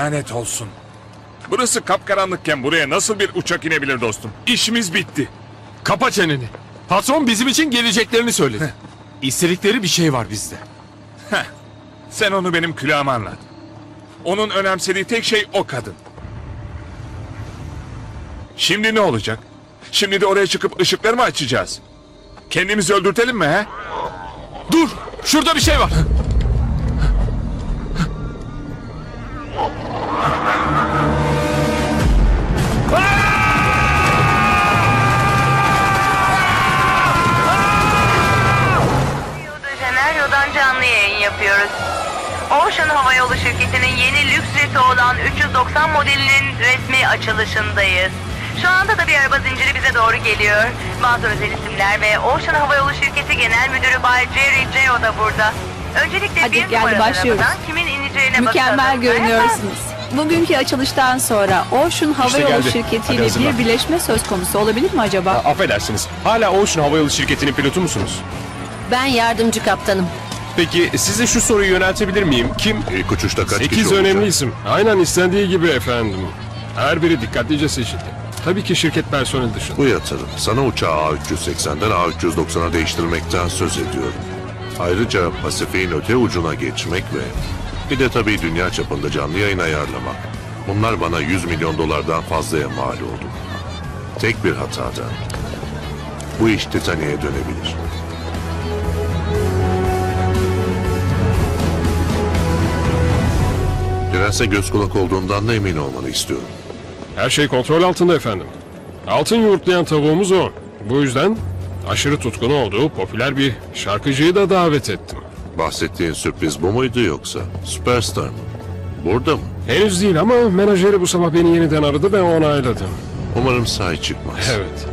Lanet olsun. Burası kapkaranlıkken buraya nasıl bir uçak inebilir dostum? İşimiz bitti. Kapa çeneni. Patron bizim için geleceklerini söyledi. İstedikleri bir şey var bizde. Sen onu benim külahıma anlat. Onun önemsediği tek şey o kadın. Şimdi ne olacak? Şimdi de oraya çıkıp ışıkları mı açacağız? Kendimizi öldürtelim mi he? Dur! Şurada bir şey var. Yapıyoruz. Ocean Havayolu şirketinin yeni lüks jeti olan 390 modelinin resmi açılışındayız. Şu anda da bir araba zinciri bize doğru geliyor. Bazı özel isimler ve Ocean Havayolu şirketi genel müdürü Bay Jerry Geo da burada. Öncelikle Hadi bir geldi, başlıyoruz. kimin ineceğine Mükemmel bakalım. görünüyorsunuz. Bugünkü açılıştan sonra Ocean Havayolu geldi. Hadi şirketiyle hazırlan. bir birleşme söz konusu olabilir mi acaba? Affedersiniz. Hala Ocean Havayolu şirketinin pilotu musunuz? Ben yardımcı kaptanım. Peki size şu soruyu yöneltebilir miyim? Kim? İlk uçuşta kaç kişi 8 olacak? önemli isim. Aynen istendiği gibi efendim. Her biri dikkatlice seçildi. Tabii ki şirket personeli dışında. Bu yatırım sana uçağı A380'den A390'a değiştirmekten söz ediyorum. Ayrıca Pasifik'in öte ucuna geçmek ve bir de tabii dünya çapında canlı yayın ayarlamak. Bunlar bana 100 milyon dolardan fazlaya mal oldu. Tek bir hatada bu iş Titanic'e dönebilir. Prens'e göz kulak olduğundan da emin olmanı istiyorum. Her şey kontrol altında efendim. Altın yumurtlayan tavuğumuz o. Bu yüzden aşırı tutkunu olduğu popüler bir şarkıcıyı da davet ettim. Bahsettiğin sürpriz bu muydu yoksa? Superstar mı? Burada mı? Henüz değil ama menajeri bu sabah beni yeniden aradı ve onayladım. Umarım sahi çıkmaz. Evet.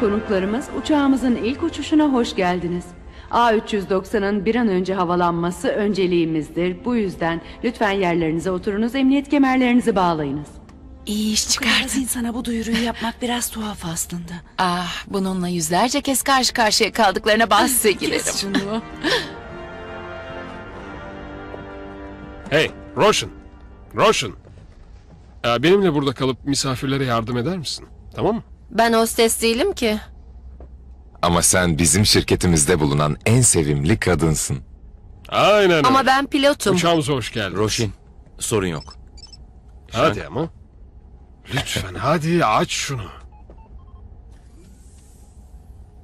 Konuklarımız uçağımızın ilk uçuşuna hoş geldiniz. A390'ın bir an önce havalanması önceliğimizdir. Bu yüzden lütfen yerlerinize oturunuz, emniyet kemerlerinizi bağlayınız. İyi iş çıkardın. insana bu duyuruyu yapmak biraz tuhaf aslında. Ah bununla yüzlerce kez karşı karşıya kaldıklarına bahse girerim. Şunu. Hey, Roshan. Roshan. Ee, benimle burada kalıp misafirlere yardım eder misin? Tamam mı? Ben hostes değilim ki. Ama sen bizim şirketimizde bulunan en sevimli kadınsın. Aynen Ama öyle. ben pilotum. Uçağımıza hoş geldin. Roşin. Sorun yok. Hadi ama. Lütfen hadi aç şunu.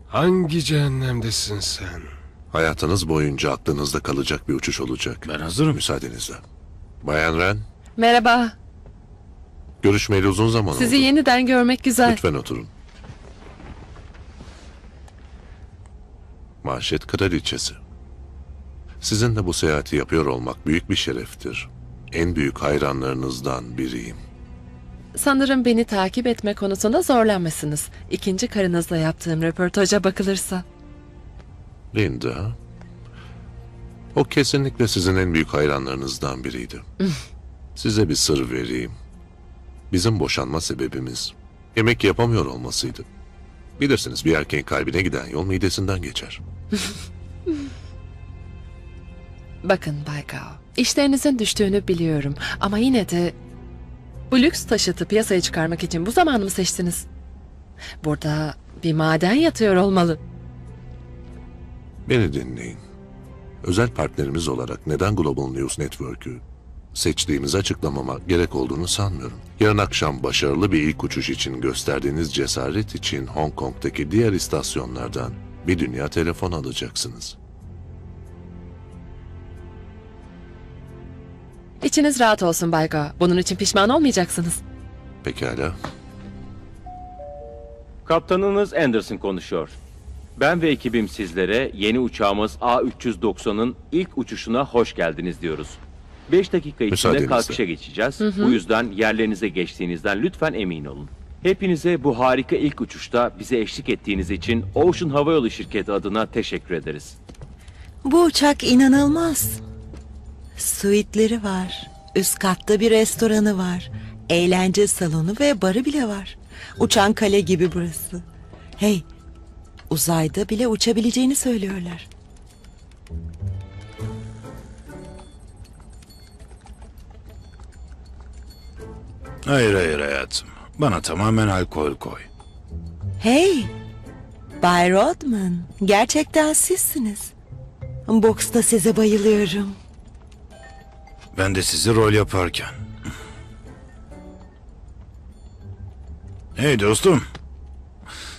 Hangi cehennemdesin sen? Hayatınız boyunca aklınızda kalacak bir uçuş olacak. Ben hazırım. Müsaadenizle. Bayan Ren, Merhaba. Görüşmeyeli uzun zaman Sizi oldu. yeniden görmek güzel. Lütfen oturun. Manşet kraliçesi. Sizinle bu seyahati yapıyor olmak büyük bir şereftir. En büyük hayranlarınızdan biriyim. Sanırım beni takip etme konusunda zorlanmasınız. İkinci karınızla yaptığım röportaja bakılırsa. Linda, o kesinlikle sizin en büyük hayranlarınızdan biriydi. Size bir sır vereyim. Bizim boşanma sebebimiz yemek yapamıyor olmasıydı. Bilirsiniz bir erkeğin kalbine giden yol midesinden geçer. Bakın Bay Gao, işlerinizin düştüğünü biliyorum ama yine de bu lüks taşıtı piyasaya çıkarmak için bu zamanı mı seçtiniz? Burada bir maden yatıyor olmalı. Beni dinleyin. Özel partnerimiz olarak neden Global News Network'ü seçtiğimizi açıklamama gerek olduğunu sanmıyorum. Yarın akşam başarılı bir ilk uçuş için gösterdiğiniz cesaret için Hong Kong'daki diğer istasyonlardan bir dünya telefon alacaksınız. İçiniz rahat olsun Bay Gao. Bunun için pişman olmayacaksınız. Pekala. Kaptanınız Anderson konuşuyor. Ben ve ekibim sizlere yeni uçağımız A390'ın ilk uçuşuna hoş geldiniz diyoruz. 5 dakika içinde Müsaadenizle. kalkışa geçeceğiz. Hı hı. Bu yüzden yerlerinize geçtiğinizden lütfen emin olun. Hepinize bu harika ilk uçuşta bize eşlik ettiğiniz için Ocean Havayolu Şirketi adına teşekkür ederiz. Bu uçak inanılmaz. Suitleri var. Üst katta bir restoranı var. Eğlence salonu ve barı bile var. Uçan kale gibi burası. Hey, uzayda bile uçabileceğini söylüyorlar. Hayır hayır hayatım. Bana tamamen alkol koy. Hey, Bay Rodman, gerçekten sizsiniz. Boksta size bayılıyorum. Ben de sizi rol yaparken. Hey dostum.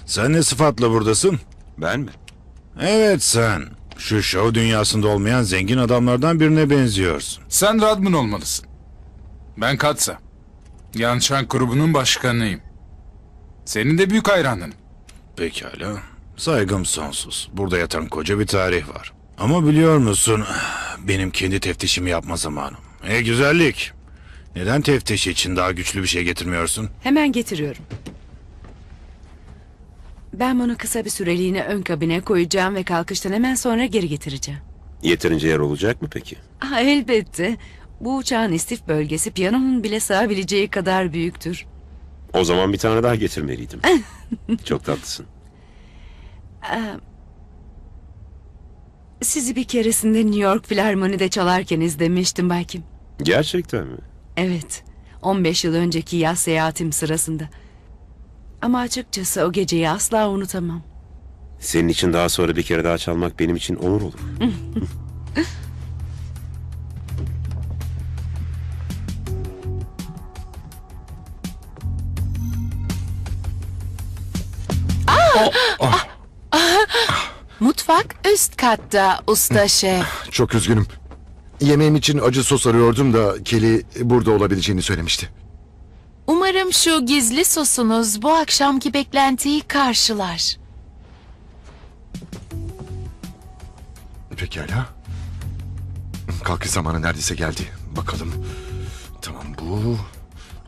Sen ne sıfatla buradasın? Ben mi? Evet sen. Şu şov dünyasında olmayan zengin adamlardan birine benziyorsun. Sen Radman olmalısın. Ben Katsa. Yançan grubunun başkanıyım. Senin de büyük hayranınım. Pekala. Saygım sonsuz. Burada yatan koca bir tarih var. Ama biliyor musun benim kendi teftişimi yapma zamanım. E güzellik. Neden teftiş için daha güçlü bir şey getirmiyorsun? Hemen getiriyorum. Ben bunu kısa bir süreliğine ön kabine koyacağım ve kalkıştan hemen sonra geri getireceğim. Yeterince yer olacak mı peki? Ah, elbette. Bu uçağın istif bölgesi piyanonun bile sığabileceği kadar büyüktür. O zaman bir tane daha getirmeliydim. Çok tatlısın. Aa, Sizi bir keresinde New York Filarmoni'de çalarken izlemiştim Bay Kim. Gerçekten mi? Evet, 15 yıl önceki yaz seyahatim sırasında. Ama açıkçası o geceyi asla unutamam. Senin için daha sonra bir kere daha çalmak benim için onur olur. Mutfak üst katta usta şef. Çok üzgünüm. Yemeğim için acı sos arıyordum da Kelly burada olabileceğini söylemişti. Umarım şu gizli sosunuz bu akşamki beklentiyi karşılar. Pekala. Kalkış zamanı neredeyse geldi. Bakalım. Tamam bu.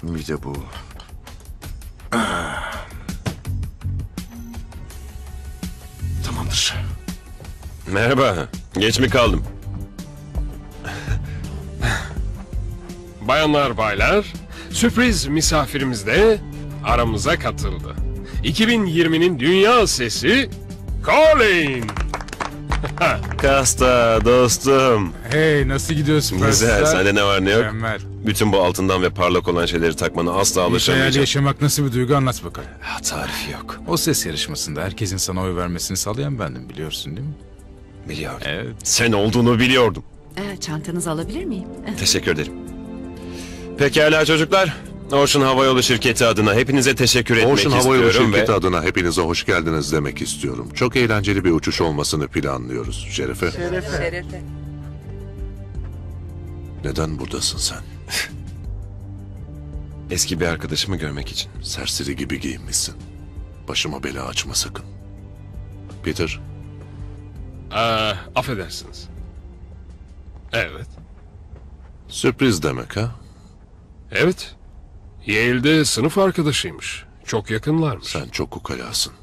Bir de bu. Ah. Tamamdır. Merhaba. Geç mi kaldım? Bayanlar baylar, sürpriz misafirimiz de aramıza katıldı. 2020'nin dünya sesi Colin. Kasta dostum. Hey nasıl gidiyorsun? Güzel. Profesör? Sende ne var ne yok? Mükemmel. Bütün bu altından ve parlak olan şeyleri takmana asla İş hayali alışamayacağım. yaşamak nasıl bir duygu anlat bakalım. Ha, tarifi yok. O ses yarışmasında herkesin sana oy vermesini sağlayan bendim biliyorsun değil mi? Biliyorum. Evet. Sen olduğunu biliyordum. Ee, çantanızı alabilir miyim? Teşekkür ederim. Pekala çocuklar. Ocean Havayolu Şirketi adına hepinize teşekkür etmek Ocean Havayolu istiyorum Şirketi ve... adına hepinize hoş geldiniz demek istiyorum. Çok eğlenceli bir uçuş olmasını planlıyoruz. Şerefe, Şerefe. neden buradasın sen? Eski bir arkadaşımı görmek için. Serseri gibi giyinmişsin. Başıma bela açma sakın. Peter, Aa, affedersiniz. Evet. sürpriz demek ha? Evet. Yale'de sınıf arkadaşıymış. Çok yakınlarmış. Sen çok ukalasın.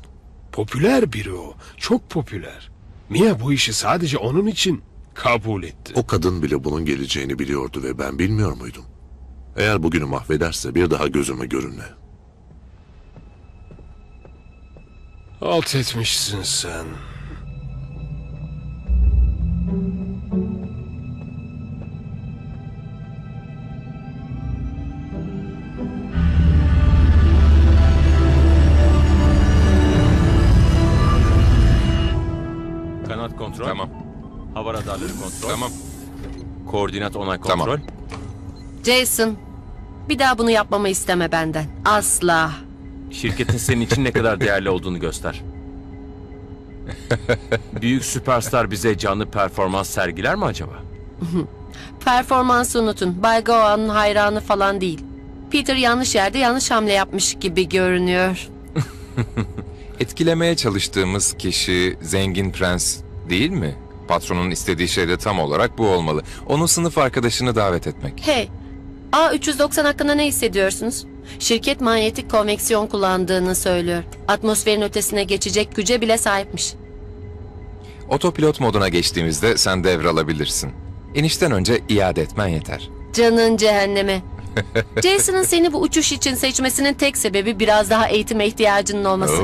Popüler biri o. Çok popüler. Mia bu işi sadece onun için kabul etti. O kadın bile bunun geleceğini biliyordu ve ben bilmiyor muydum? Eğer bugünü mahvederse bir daha gözüme görünme. Alt etmişsin sen. Kanat kontrol. Tamam. Hava radarları kontrol. Tamam. Koordinat onay Tamam. kontrol. Jason, bir daha bunu yapmamı isteme benden. Asla. Şirketin senin için ne kadar değerli olduğunu göster. Büyük süperstar bize canlı performans sergiler mi acaba? Performansı unutun. Bay Goa'nın hayranı falan değil. Peter yanlış yerde yanlış hamle yapmış gibi görünüyor. Etkilemeye çalıştığımız kişi zengin prens değil mi? Patronun istediği şey de tam olarak bu olmalı. Onun sınıf arkadaşını davet etmek. Hey, A390 hakkında ne hissediyorsunuz? Şirket manyetik konveksiyon kullandığını söylüyor. Atmosferin ötesine geçecek güce bile sahipmiş. Otopilot moduna geçtiğimizde sen devralabilirsin. İnişten önce iade etmen yeter. Canın cehenneme. Jason'ın seni bu uçuş için seçmesinin tek sebebi biraz daha eğitime ihtiyacının olması.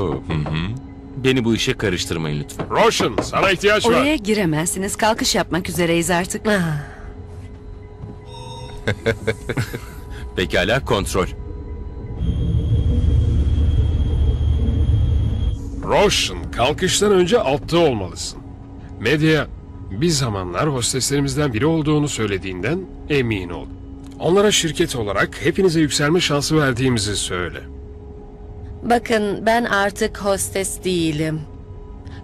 Beni bu işe karıştırmayın lütfen. Roshan sana ihtiyaç var. Oraya giremezsiniz. Kalkış yapmak üzereyiz artık. Pekala kontrol. Roshan kalkıştan önce altta olmalısın. Medya bir zamanlar hosteslerimizden biri olduğunu söylediğinden emin ol. Onlara şirket olarak hepinize yükselme şansı verdiğimizi söyle. Bakın ben artık hostes değilim.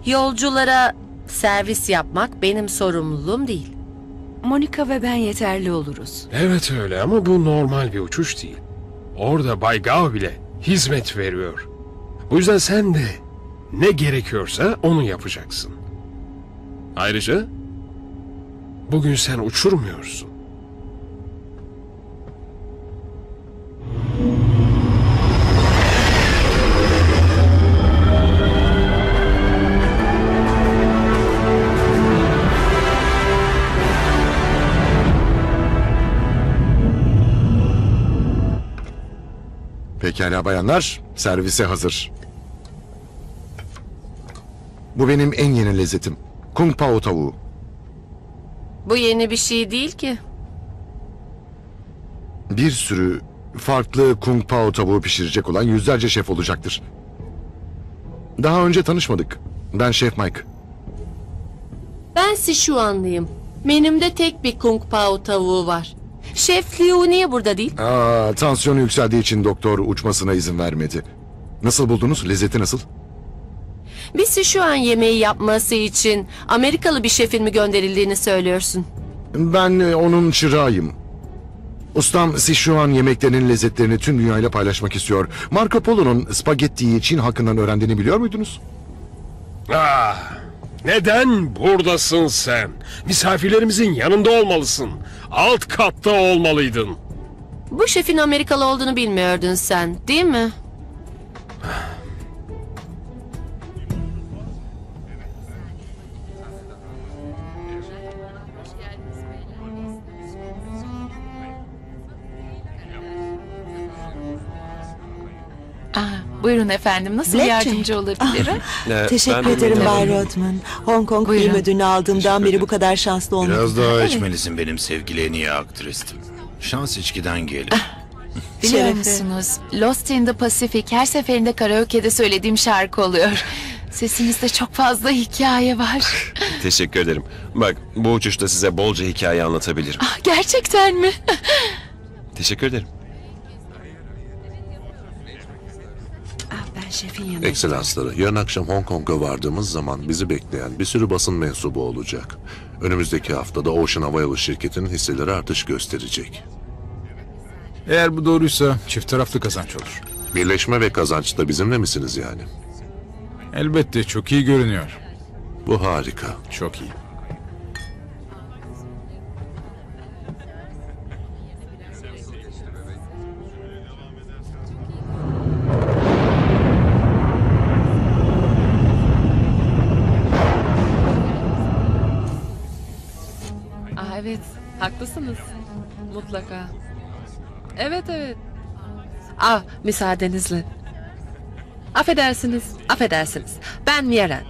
Yolculara servis yapmak benim sorumluluğum değil. Monica ve ben yeterli oluruz. Evet öyle ama bu normal bir uçuş değil. Orada Bay Gao bile hizmet veriyor. Bu yüzden sen de ne gerekiyorsa onu yapacaksın. Ayrıca bugün sen uçurmuyorsun. Pekala bayanlar, servise hazır. Bu benim en yeni lezzetim. Kung Pao tavuğu. Bu yeni bir şey değil ki. Bir sürü farklı Kung Pao tavuğu pişirecek olan yüzlerce şef olacaktır. Daha önce tanışmadık. Ben Şef Mike. Ben Sichuanlıyım. Menümde tek bir Kung Pao tavuğu var. Şef Liu niye burada değil? Aa, tansiyonu yükseldiği için doktor uçmasına izin vermedi. Nasıl buldunuz? Lezzeti nasıl? Bir Sichuan yemeği yapması için Amerikalı bir şefin mi gönderildiğini söylüyorsun? Ben e, onun çırağıyım. Ustam Sichuan yemeklerinin lezzetlerini tüm dünyayla paylaşmak istiyor. Marco Polo'nun spagettiyi Çin halkından öğrendiğini biliyor muydunuz? Ah, neden buradasın sen? Misafirlerimizin yanında olmalısın. Alt katta olmalıydın. Bu şefin Amerikalı olduğunu bilmiyordun sen, değil mi? Ah, buyurun efendim nasıl Blackjack. yardımcı olabilirim? Ee, Teşekkür ben- ederim Bay Rodman. Hong Kong Buyurun. film ödülünü aldığımdan beri bu kadar şanslı olmadım. Biraz daha Evet. içmelisin benim sevgili en iyi aktristim. Şans içkiden gelir. Biliyor Şerefe. musunuz? Lost in the Pacific her seferinde karaoke'de söylediğim şarkı oluyor. Sesinizde çok fazla hikaye var. Teşekkür ederim. Bak bu uçuşta size bolca hikaye anlatabilirim. Ah, Gerçekten mi? Teşekkür ederim. Şefin yanına Ekselansları, yarın akşam Hong Kong'a vardığımız zaman bizi bekleyen bir sürü basın mensubu olacak. Önümüzdeki haftada Ocean Havayolu şirketinin hisseleri artış gösterecek. Eğer bu doğruysa çift taraflı kazanç olur. Birleşme ve kazançta bizimle misiniz yani? Elbette çok iyi görünüyor. Bu harika. Çok iyi. Haklısınız. Mutlaka. Evet evet. Ah, müsaadenizle. Affedersiniz, affedersiniz. Ben Mieren.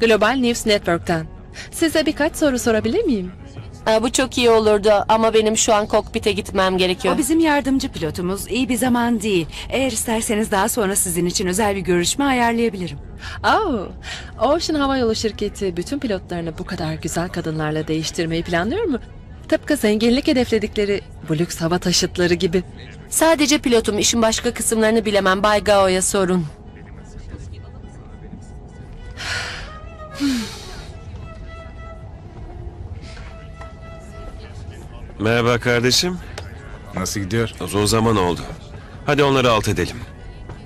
Global News Network'tan. Size birkaç soru sorabilir miyim? Aa, bu çok iyi olurdu ama benim şu an kokpite gitmem gerekiyor. O bizim yardımcı pilotumuz. İyi bir zaman değil. Eğer isterseniz daha sonra sizin için özel bir görüşme ayarlayabilirim. Oh, Ocean Havayolu şirketi bütün pilotlarını bu kadar güzel kadınlarla değiştirmeyi planlıyor mu? Tıpkı zenginlik hedefledikleri bu lüks hava taşıtları gibi. Sadece pilotum, işin başka kısımlarını bilemem. Bay Gao'ya sorun. Merhaba kardeşim. Nasıl gidiyor? Uzun zaman oldu. Hadi onları alt edelim.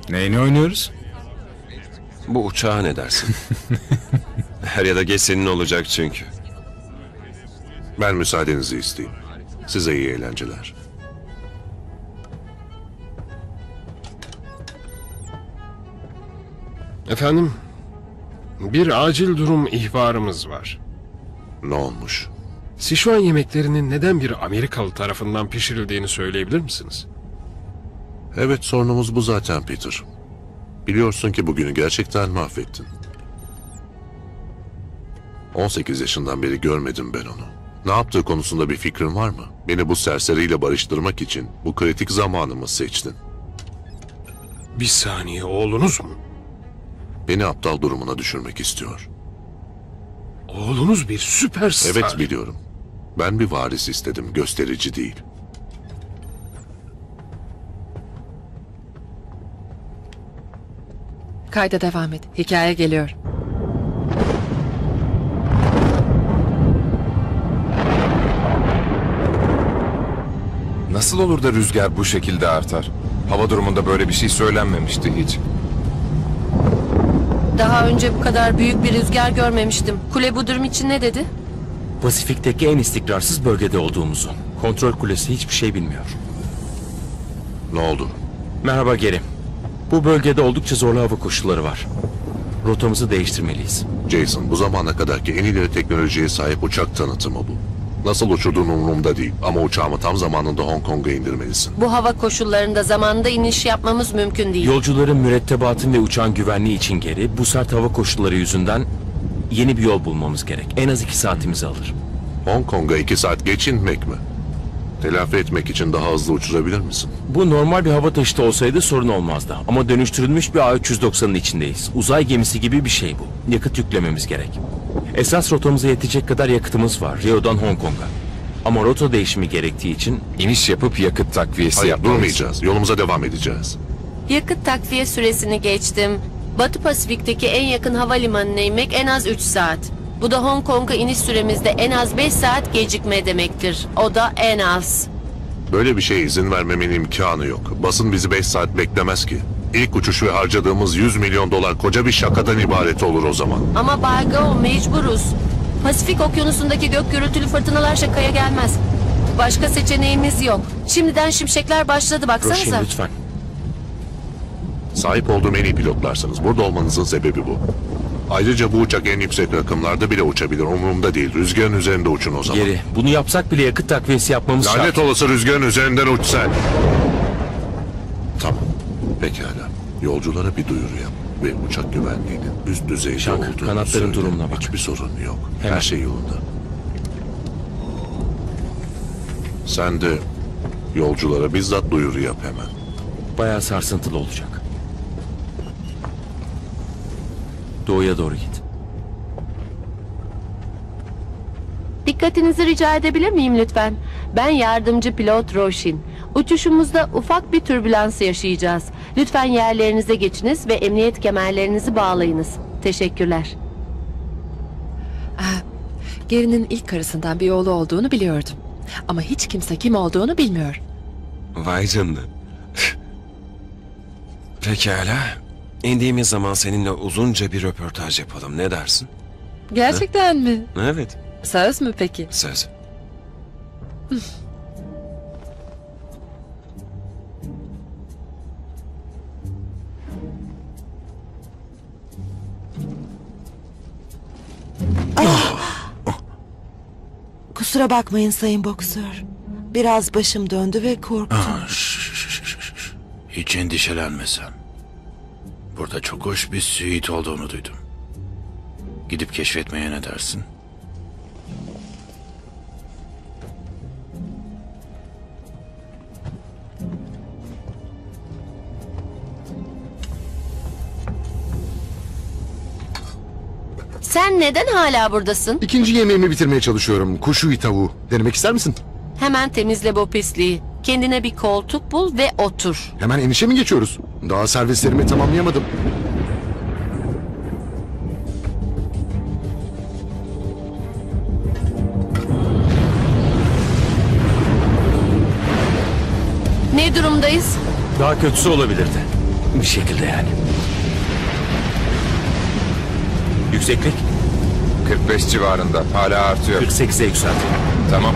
Neyini oynuyoruz? Bu uçağa ne dersin? Her ya da geç senin olacak çünkü. Ben müsaadenizi isteyeyim. Size iyi eğlenceler. Efendim, bir acil durum ihbarımız var. Ne olmuş? Sichuan yemeklerinin neden bir Amerikalı tarafından pişirildiğini söyleyebilir misiniz? Evet sorunumuz bu zaten Peter. Biliyorsun ki bugünü gerçekten mahvettin. 18 yaşından beri görmedim ben onu. Ne yaptığı konusunda bir fikrin var mı? Beni bu serseriyle barıştırmak için bu kritik zamanımı seçtin. Bir saniye oğlunuz mu? Beni aptal durumuna düşürmek istiyor. Oğlunuz bir süperstar. Evet biliyorum. Ben bir varis istedim, gösterici değil. Kayda devam et. Hikaye geliyor. Nasıl olur da rüzgar bu şekilde artar? Hava durumunda böyle bir şey söylenmemişti hiç. Daha önce bu kadar büyük bir rüzgar görmemiştim. Kule bu durum için ne dedi? Pasifik'teki en istikrarsız bölgede olduğumuzu. Kontrol kulesi hiçbir şey bilmiyor. Ne oldu? Merhaba geri. Bu bölgede oldukça zorlu hava koşulları var. Rotamızı değiştirmeliyiz. Jason, bu zamana kadarki en ileri teknolojiye sahip uçak tanıtımı bu. Nasıl uçurduğun umurumda değil ama uçağımı tam zamanında Hong Kong'a indirmelisin. Bu hava koşullarında zamanında iniş yapmamız mümkün değil. Yolcuların mürettebatın ve uçağın güvenliği için geri bu sert hava koşulları yüzünden yeni bir yol bulmamız gerek. En az iki saatimizi alır. Hong Kong'a iki saat geç inmek mi? Telafi etmek için daha hızlı uçurabilir misin? Bu normal bir hava taşıtı olsaydı sorun olmazdı. Ama dönüştürülmüş bir A390'ın içindeyiz. Uzay gemisi gibi bir şey bu. Yakıt yüklememiz gerek. Esas rotamıza yetecek kadar yakıtımız var. Rio'dan Hong Kong'a. Ama rota değişimi gerektiği için... iniş yapıp yakıt takviyesi Hayır, yapmalıyız. durmayacağız. Yolumuza devam edeceğiz. Yakıt takviye süresini geçtim. Batı Pasifik'teki en yakın havalimanına inmek en az 3 saat. Bu da Hong Kong'a iniş süremizde en az 5 saat gecikme demektir. O da en az. Böyle bir şeye izin vermemin imkanı yok. Basın bizi 5 saat beklemez ki. İlk uçuş ve harcadığımız 100 milyon dolar koca bir şakadan ibaret olur o zaman. Ama Bay Gao mecburuz. Pasifik okyanusundaki gök gürültülü fırtınalar şakaya gelmez. Başka seçeneğimiz yok. Şimdiden şimşekler başladı baksanıza. lütfen. Sahip olduğum en iyi pilotlarsınız. Burada olmanızın sebebi bu. Ayrıca bu uçak en yüksek rakımlarda bile uçabilir. Umurumda değil. Rüzgarın üzerinde uçun o zaman. Geri. Bunu yapsak bile yakıt takviyesi yapmamız Lanet şart. olası rüzgarın üzerinden uç sen. Tamam. Pekala. Yolculara bir duyuru yap. Ve uçak güvenliğinin üst düzeyde Şank, olduğunu kanatların söyle. durumuna bak. Hiçbir sorun yok. Hemen. Her şey yolunda. Sen de yolculara bizzat duyuru yap hemen. Bayağı sarsıntılı olacak. Doğuya doğru git. Dikkatinizi rica edebilir miyim lütfen? Ben yardımcı pilot Roshin. Uçuşumuzda ufak bir türbülans yaşayacağız. Lütfen yerlerinize geçiniz ve emniyet kemerlerinizi bağlayınız. Teşekkürler. Geri'nin ilk karısından bir oğlu olduğunu biliyordum. Ama hiç kimse kim olduğunu bilmiyor. Vay canına. Pekala. İndiğimiz zaman seninle uzunca bir röportaj yapalım. Ne dersin? Gerçekten mi? Evet. Söz mü peki? Söz. Kusura bakmayın sayın boksör. Biraz başım döndü ve korktum. Ah, şş, şş, şş, şş. Hiç endişelenme sen. Burada çok hoş bir suite olduğunu duydum. Gidip keşfetmeye ne dersin? Sen neden hala buradasın? İkinci yemeğimi bitirmeye çalışıyorum. Kuşu tavuğu. Denemek ister misin? Hemen temizle bu pisliği. Kendine bir koltuk bul ve otur. Hemen inişe mi geçiyoruz? Daha servislerimi tamamlayamadım. Ne durumdayız? Daha kötüsü olabilirdi. Bir şekilde yani. Yükseklik 45 civarında. Hala artıyor. 48'e yükseldi. Tamam.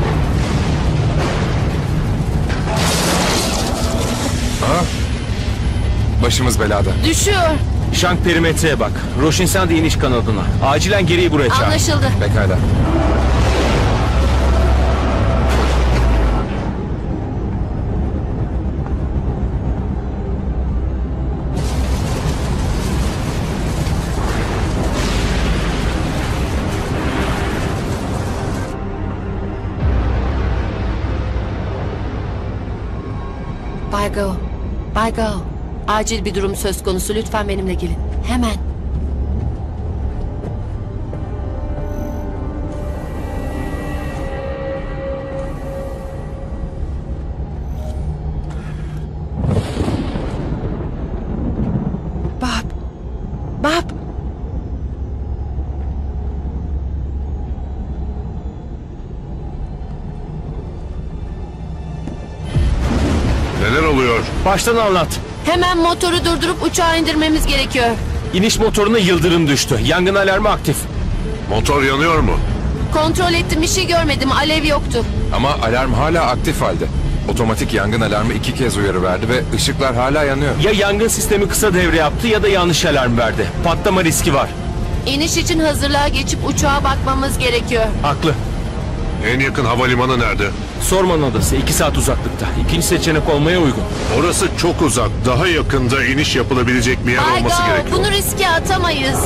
Aa, başımız belada. Düşüyor. Şank perimetreye bak. De iniş kanadına. Acilen geriyi buraya çağır. Anlaşıldı. Pekala. Bay Gao. Acil bir durum söz konusu. Lütfen benimle gelin. Hemen. Baştan anlat. Hemen motoru durdurup uçağı indirmemiz gerekiyor. İniş motoruna yıldırım düştü. Yangın alarmı aktif. Motor yanıyor mu? Kontrol ettim bir şey görmedim. Alev yoktu. Ama alarm hala aktif halde. Otomatik yangın alarmı iki kez uyarı verdi ve ışıklar hala yanıyor. Ya yangın sistemi kısa devre yaptı ya da yanlış alarm verdi. Patlama riski var. İniş için hazırlığa geçip uçağa bakmamız gerekiyor. Haklı. En yakın havalimanı nerede? Sorman Adası 2 saat uzaklıkta. İkinci seçenek olmaya uygun. Orası çok uzak. Daha yakında iniş yapılabilecek bir yer olması Gao, gerekiyor. bunu riske atamayız.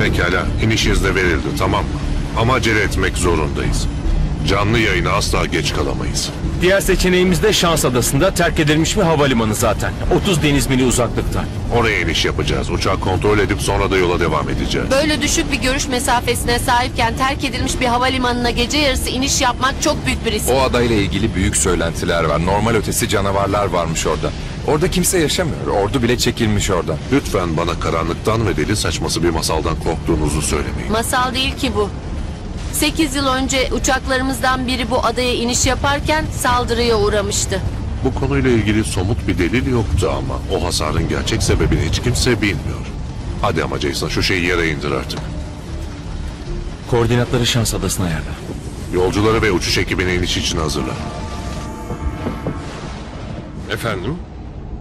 Pekala, iniş izni verildi, tamam mı? Ama acele etmek zorundayız. Canlı yayına asla geç kalamayız. Diğer seçeneğimiz de Şans Adası'nda terk edilmiş bir havalimanı zaten. 30 deniz mili uzaklıkta. Oraya iniş yapacağız. Uçağı kontrol edip sonra da yola devam edeceğiz. Böyle düşük bir görüş mesafesine sahipken terk edilmiş bir havalimanına gece yarısı iniş yapmak çok büyük bir risk. O adayla ilgili büyük söylentiler var. Normal ötesi canavarlar varmış orada. Orada kimse yaşamıyor. Ordu bile çekilmiş oradan. Lütfen bana karanlıktan ve deli saçması bir masaldan korktuğunuzu söylemeyin. Masal değil ki bu. 8 yıl önce uçaklarımızdan biri bu adaya iniş yaparken saldırıya uğramıştı. Bu konuyla ilgili somut bir delil yoktu ama o hasarın gerçek sebebini hiç kimse bilmiyor. Hadi ama Jason şu şeyi yere indir artık. Koordinatları Şans Adası'na ayarla. Yolcuları ve uçuş ekibini iniş için hazırla. Efendim?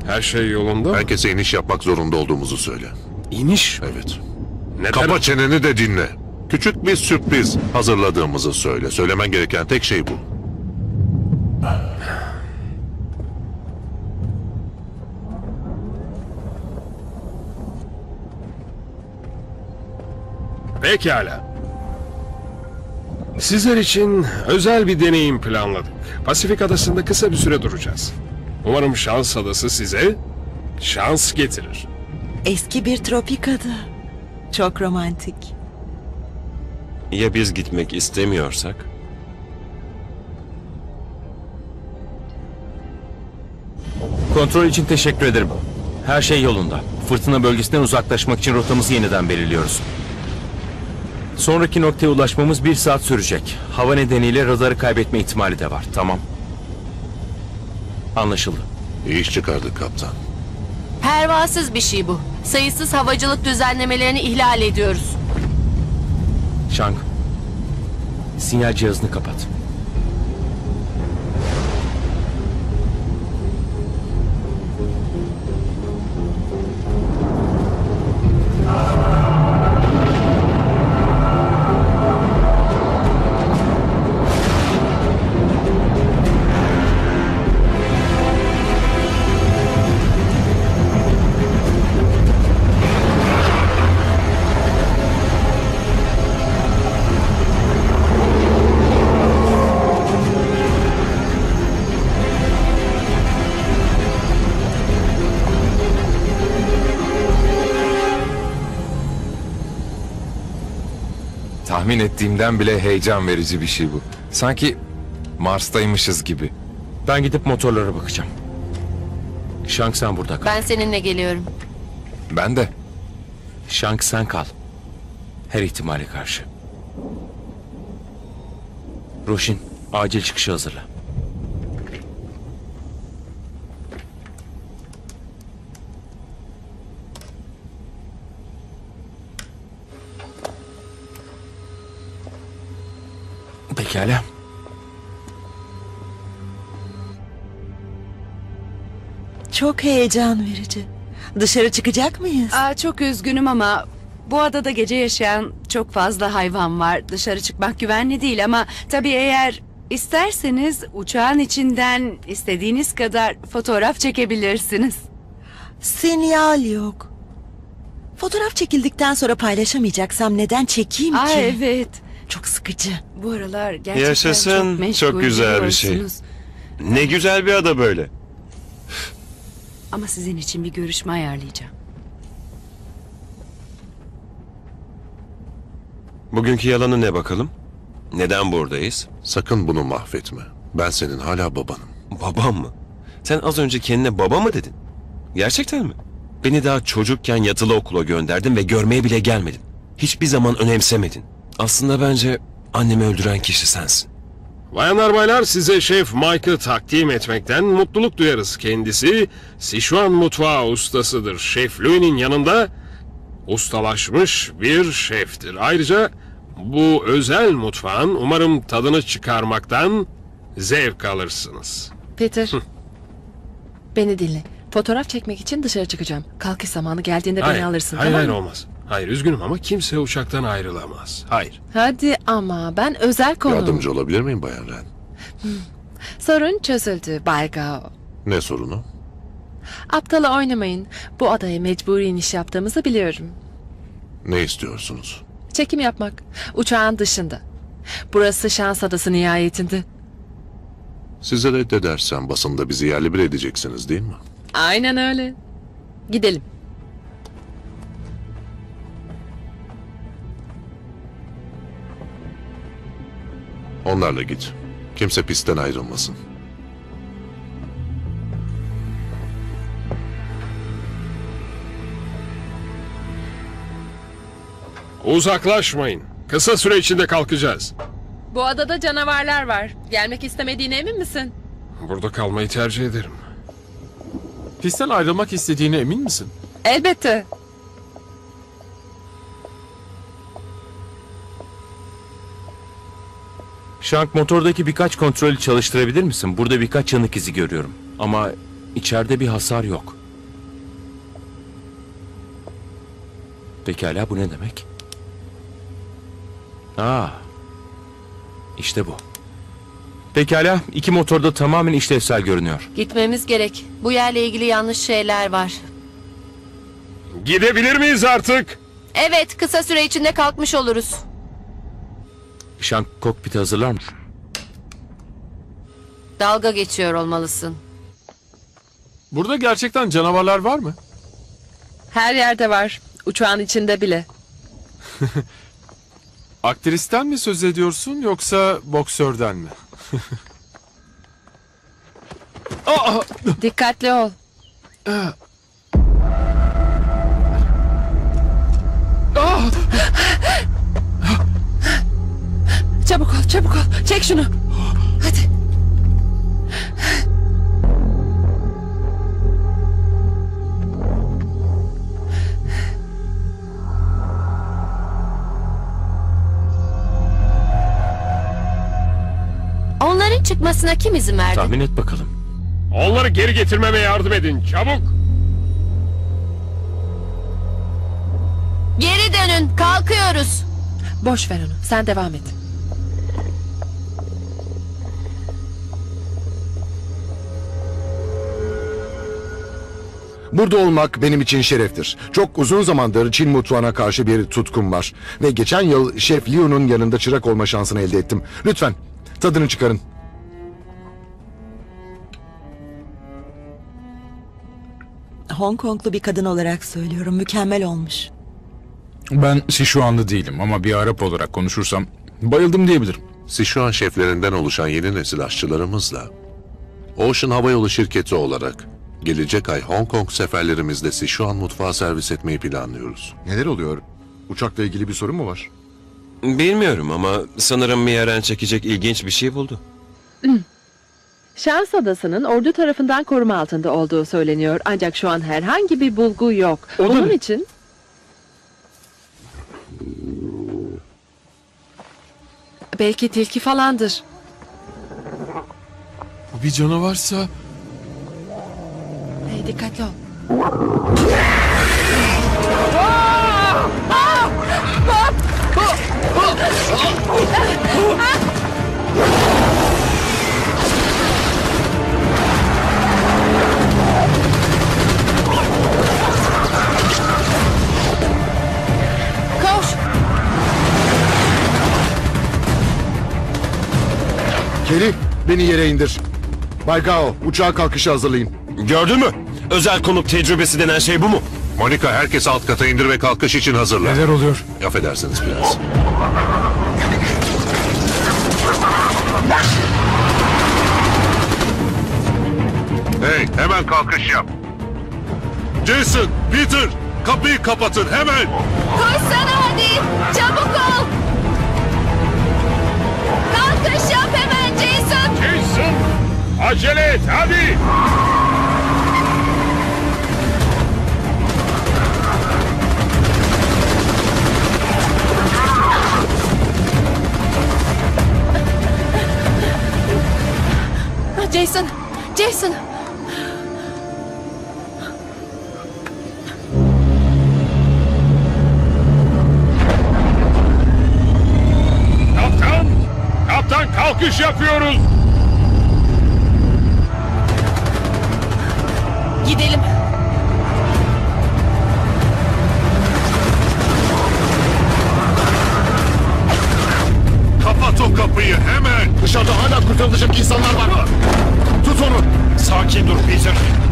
Her şey yolunda mı? Herkese iniş yapmak zorunda olduğumuzu söyle. İniş? Evet. Neden? Kapa çeneni de dinle. Küçük bir sürpriz hazırladığımızı söyle. Söylemen gereken tek şey bu. Pekala. Sizler için özel bir deneyim planladık. Pasifik adasında kısa bir süre duracağız. Umarım şans adası size şans getirir. Eski bir tropik ada. Çok romantik. Ya biz gitmek istemiyorsak? Kontrol için teşekkür ederim. Her şey yolunda. Fırtına bölgesinden uzaklaşmak için rotamızı yeniden belirliyoruz. Sonraki noktaya ulaşmamız bir saat sürecek. Hava nedeniyle radarı kaybetme ihtimali de var. Tamam. Anlaşıldı. İyi iş çıkardık kaptan. Pervasız bir şey bu. Sayısız havacılık düzenlemelerini ihlal ediyoruz. Şank. Sinyal cihazını kapat. Tahmin ettiğimden bile heyecan verici bir şey bu. Sanki Mars'taymışız gibi. Ben gidip motorlara bakacağım. Şank sen burada kal. Ben seninle geliyorum. Ben de. Şank sen kal. Her ihtimale karşı. Roşin, acil çıkışı hazırla. Pekala. Çok heyecan verici. Dışarı çıkacak mıyız? Aa, çok üzgünüm ama bu adada gece yaşayan çok fazla hayvan var. Dışarı çıkmak güvenli değil ama tabii eğer isterseniz uçağın içinden istediğiniz kadar fotoğraf çekebilirsiniz. Sinyal yok. Fotoğraf çekildikten sonra paylaşamayacaksam neden çekeyim Aa, ki? evet. Çok sıkıcı. Bu aralar gerçekten Yaşasın. çok meşgul Çok güzel bir şey. biliyorsunuz. Ne güzel bir ada böyle. Ama sizin için bir görüşme ayarlayacağım. Bugünkü yalanı ne bakalım? Neden buradayız? Sakın bunu mahvetme. Ben senin hala babanım. Babam mı? Sen az önce kendine baba mı dedin? Gerçekten mi? Beni daha çocukken yatılı okula gönderdin ve görmeye bile gelmedin. Hiçbir zaman önemsemedin. Aslında bence annemi öldüren kişi sensin. Bayanlar baylar size Şef Mike'ı takdim etmekten mutluluk duyarız. Kendisi Sichuan mutfağı ustasıdır. Şef Louis'nin yanında ustalaşmış bir şeftir. Ayrıca bu özel mutfağın umarım tadını çıkarmaktan zevk alırsınız. Peter. beni dinle. Fotoğraf çekmek için dışarı çıkacağım. Kalkış zamanı geldiğinde beni alırsın hayır, tamam hayır mı? olmaz. Hayır üzgünüm ama kimse uçaktan ayrılamaz. Hayır. Hadi ama ben özel konu. Yardımcı olabilir miyim Bayan Ren? Sorun çözüldü Bay Gao. Ne sorunu? Aptala oynamayın. Bu adaya mecburi iniş yaptığımızı biliyorum. Ne istiyorsunuz? Çekim yapmak. Uçağın dışında. Burası şans adası nihayetinde. Size reddedersem basında bizi yerli bir edeceksiniz değil mi? Aynen öyle. Gidelim. Onlarla git. Kimse pistten ayrılmasın. Uzaklaşmayın. Kısa süre içinde kalkacağız. Bu adada canavarlar var. Gelmek istemediğine emin misin? Burada kalmayı tercih ederim. Pistten ayrılmak istediğine emin misin? Elbette. Şank motordaki birkaç kontrolü çalıştırabilir misin? Burada birkaç yanık izi görüyorum. Ama içeride bir hasar yok. Pekala bu ne demek? Aa. İşte bu. Pekala iki motorda tamamen işlevsel görünüyor. Gitmemiz gerek. Bu yerle ilgili yanlış şeyler var. Gidebilir miyiz artık? Evet, kısa süre içinde kalkmış oluruz. Şank kokpiti hazırlar mısın? Dalga geçiyor olmalısın. Burada gerçekten canavarlar var mı? Her yerde var. Uçağın içinde bile. Aktristen mi söz ediyorsun yoksa boksörden mi? Aa! Dikkatli ol. Ah! Çabuk ol, çabuk ol. Çek şunu. Hadi. Onların çıkmasına kim izin verdi? Tahmin et bakalım. Onları geri getirmeme yardım edin. Çabuk. Geri dönün, kalkıyoruz. Boş ver onu. Sen devam et. Burada olmak benim için şereftir. Çok uzun zamandır Çin mutfağına karşı bir tutkum var. Ve geçen yıl Şef Liu'nun yanında çırak olma şansını elde ettim. Lütfen tadını çıkarın. Hong Konglu bir kadın olarak söylüyorum. Mükemmel olmuş. Ben Sichuanlı değilim ama bir Arap olarak konuşursam bayıldım diyebilirim. Sichuan şeflerinden oluşan yeni nesil aşçılarımızla Ocean Havayolu şirketi olarak gelecek ay Hong Kong seferlerimizde Sichuan mutfağı servis etmeyi planlıyoruz. Neler oluyor? Uçakla ilgili bir sorun mu var? Bilmiyorum ama sanırım Miaren çekecek ilginç bir şey buldu. Şans Adası'nın ordu tarafından koruma altında olduğu söyleniyor. Ancak şu an herhangi bir bulgu yok. Bunun için... Belki tilki falandır. Bu bir canavarsa dikkatli ol. Koş. Kelly beni yere indir. Bay Gao uçağa kalkışı hazırlayın. Gördün mü? Özel konuk tecrübesi denen şey bu mu? Monika herkes alt kata indir ve kalkış için hazırla. neler oluyor? Affedersiniz biraz. Hey hemen kalkış yap. Jason, Peter kapıyı kapatın hemen. Koşsana hadi. Çabuk ol. Kalkış yap hemen Jason. Jason! Acele et hadi! Jason. Jason. Kaptan! Kaptan kalkış yapıyoruz! Gidelim. Kapat o kapıyı hemen. Dışarıda hala kurtarılacak insanlar var. Onu. Sakin dur Peter.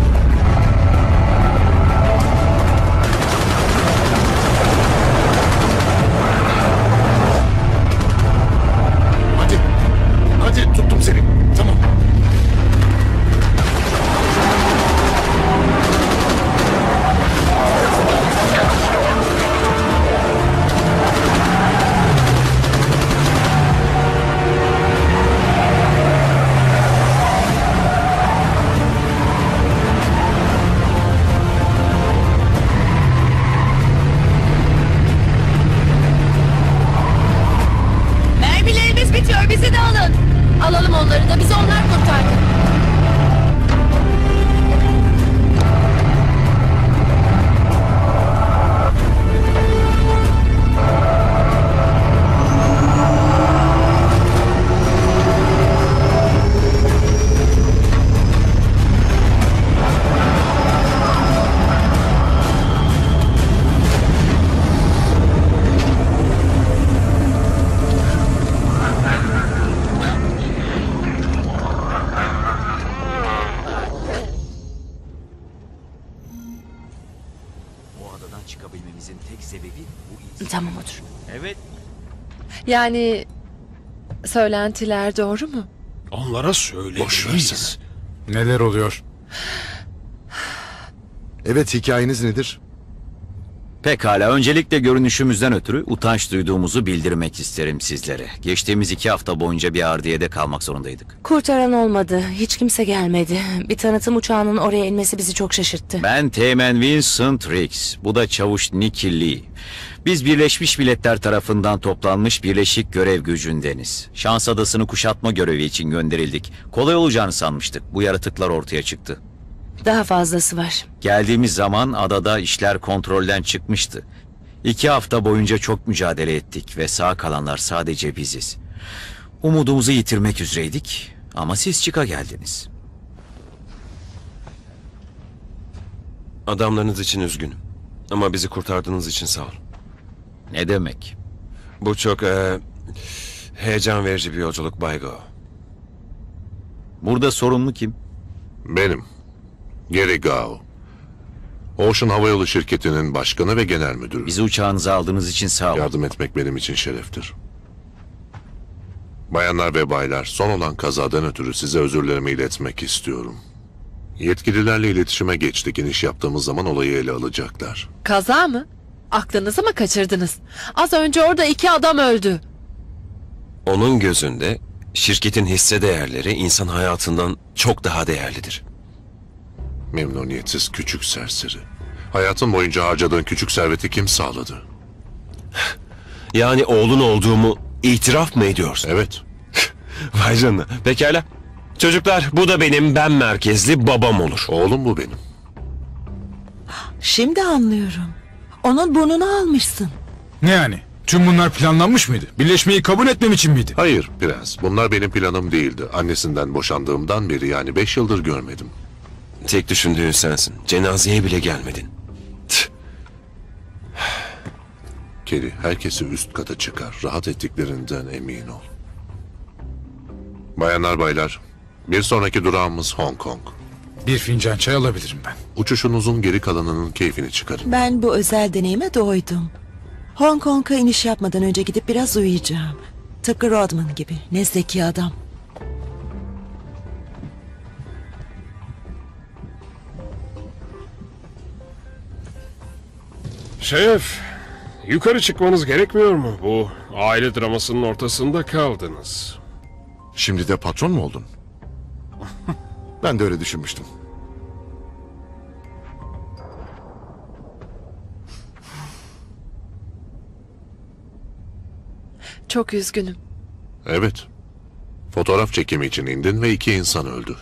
Yani söylentiler doğru mu? Onlara söylemeliyiz. Neler oluyor? Evet hikayeniz nedir? Pekala, öncelikle görünüşümüzden ötürü utanç duyduğumuzu bildirmek isterim sizlere. Geçtiğimiz iki hafta boyunca bir ardiyede kalmak zorundaydık. Kurtaran olmadı. Hiç kimse gelmedi. Bir tanıtım uçağının oraya inmesi bizi çok şaşırttı. Ben Teğmen Vincent Riggs, bu da Çavuş Nicky Lee. Biz Birleşmiş Milletler tarafından toplanmış birleşik görev gücündeniz. Şans Adası'nı kuşatma görevi için gönderildik. Kolay olacağını sanmıştık. Bu yaratıklar ortaya çıktı. Daha fazlası var. Geldiğimiz zaman adada işler kontrolden çıkmıştı. İki hafta boyunca çok mücadele ettik ve sağ kalanlar sadece biziz. Umudumuzu yitirmek üzereydik ama siz çıka geldiniz. Adamlarınız için üzgünüm. Ama bizi kurtardığınız için sağ ol. Ne demek? Bu çok eee, heyecan verici bir yolculuk Bay Go. Burada sorumlu kim? Benim. Gary Gao. Ocean Havayolu Şirketi'nin başkanı ve genel müdürü. Bizi uçağınıza aldığınız için sağ olun. Yardım etmek benim için şereftir. Bayanlar ve baylar, son olan kazadan ötürü size özürlerimi iletmek istiyorum. Yetkililerle iletişime geçtik. İniş yaptığımız zaman olayı ele alacaklar. Kaza mı? Aklınızı mı kaçırdınız? Az önce orada iki adam öldü. Onun gözünde şirketin hisse değerleri insan hayatından çok daha değerlidir. Memnuniyetsiz küçük serseri. Hayatın boyunca harcadığın küçük serveti kim sağladı? Yani oğlun olduğumu itiraf mı ediyorsun? Evet. Vay canına. Pekala. Çocuklar bu da benim ben merkezli babam olur. Oğlum bu benim. Şimdi anlıyorum. Onun burnunu almışsın. Ne yani? Tüm bunlar planlanmış mıydı? Birleşmeyi kabul etmem için miydi? Hayır prens. Bunlar benim planım değildi. Annesinden boşandığımdan beri yani beş yıldır görmedim. Tek düşündüğün sensin. Cenazeye bile gelmedin. Kelly herkesi üst kata çıkar. Rahat ettiklerinden emin ol. Bayanlar baylar. Bir sonraki durağımız Hong Kong. Bir fincan çay alabilirim ben. Uçuşunuzun geri kalanının keyfini çıkarın. Ben bu özel deneyime doydum. Hong Kong'a iniş yapmadan önce gidip biraz uyuyacağım. Tıpkı Rodman gibi. Ne zeki adam. Şef, yukarı çıkmanız gerekmiyor mu? Bu aile dramasının ortasında kaldınız. Şimdi de patron mu oldun? ben de öyle düşünmüştüm. Çok üzgünüm. Evet. Fotoğraf çekimi için indin ve iki insan öldü.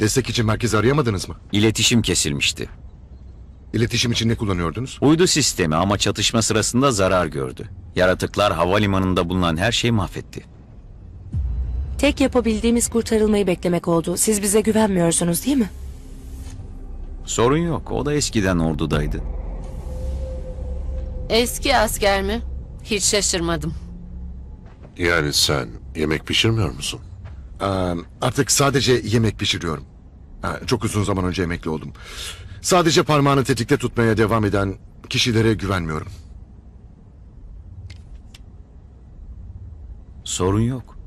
Destek için merkezi arayamadınız mı? İletişim kesilmişti. İletişim için ne kullanıyordunuz? Uydu sistemi ama çatışma sırasında zarar gördü. Yaratıklar havalimanında bulunan her şeyi mahvetti. Tek yapabildiğimiz kurtarılmayı beklemek oldu. Siz bize güvenmiyorsunuz değil mi? Sorun yok. O da eskiden ordudaydı. Eski asker mi? Hiç şaşırmadım. Yani sen yemek pişirmiyor musun? Ee, artık sadece yemek pişiriyorum. Ha, çok uzun zaman önce emekli oldum. Sadece parmağını tetikte tutmaya devam eden kişilere güvenmiyorum. Sorun yok.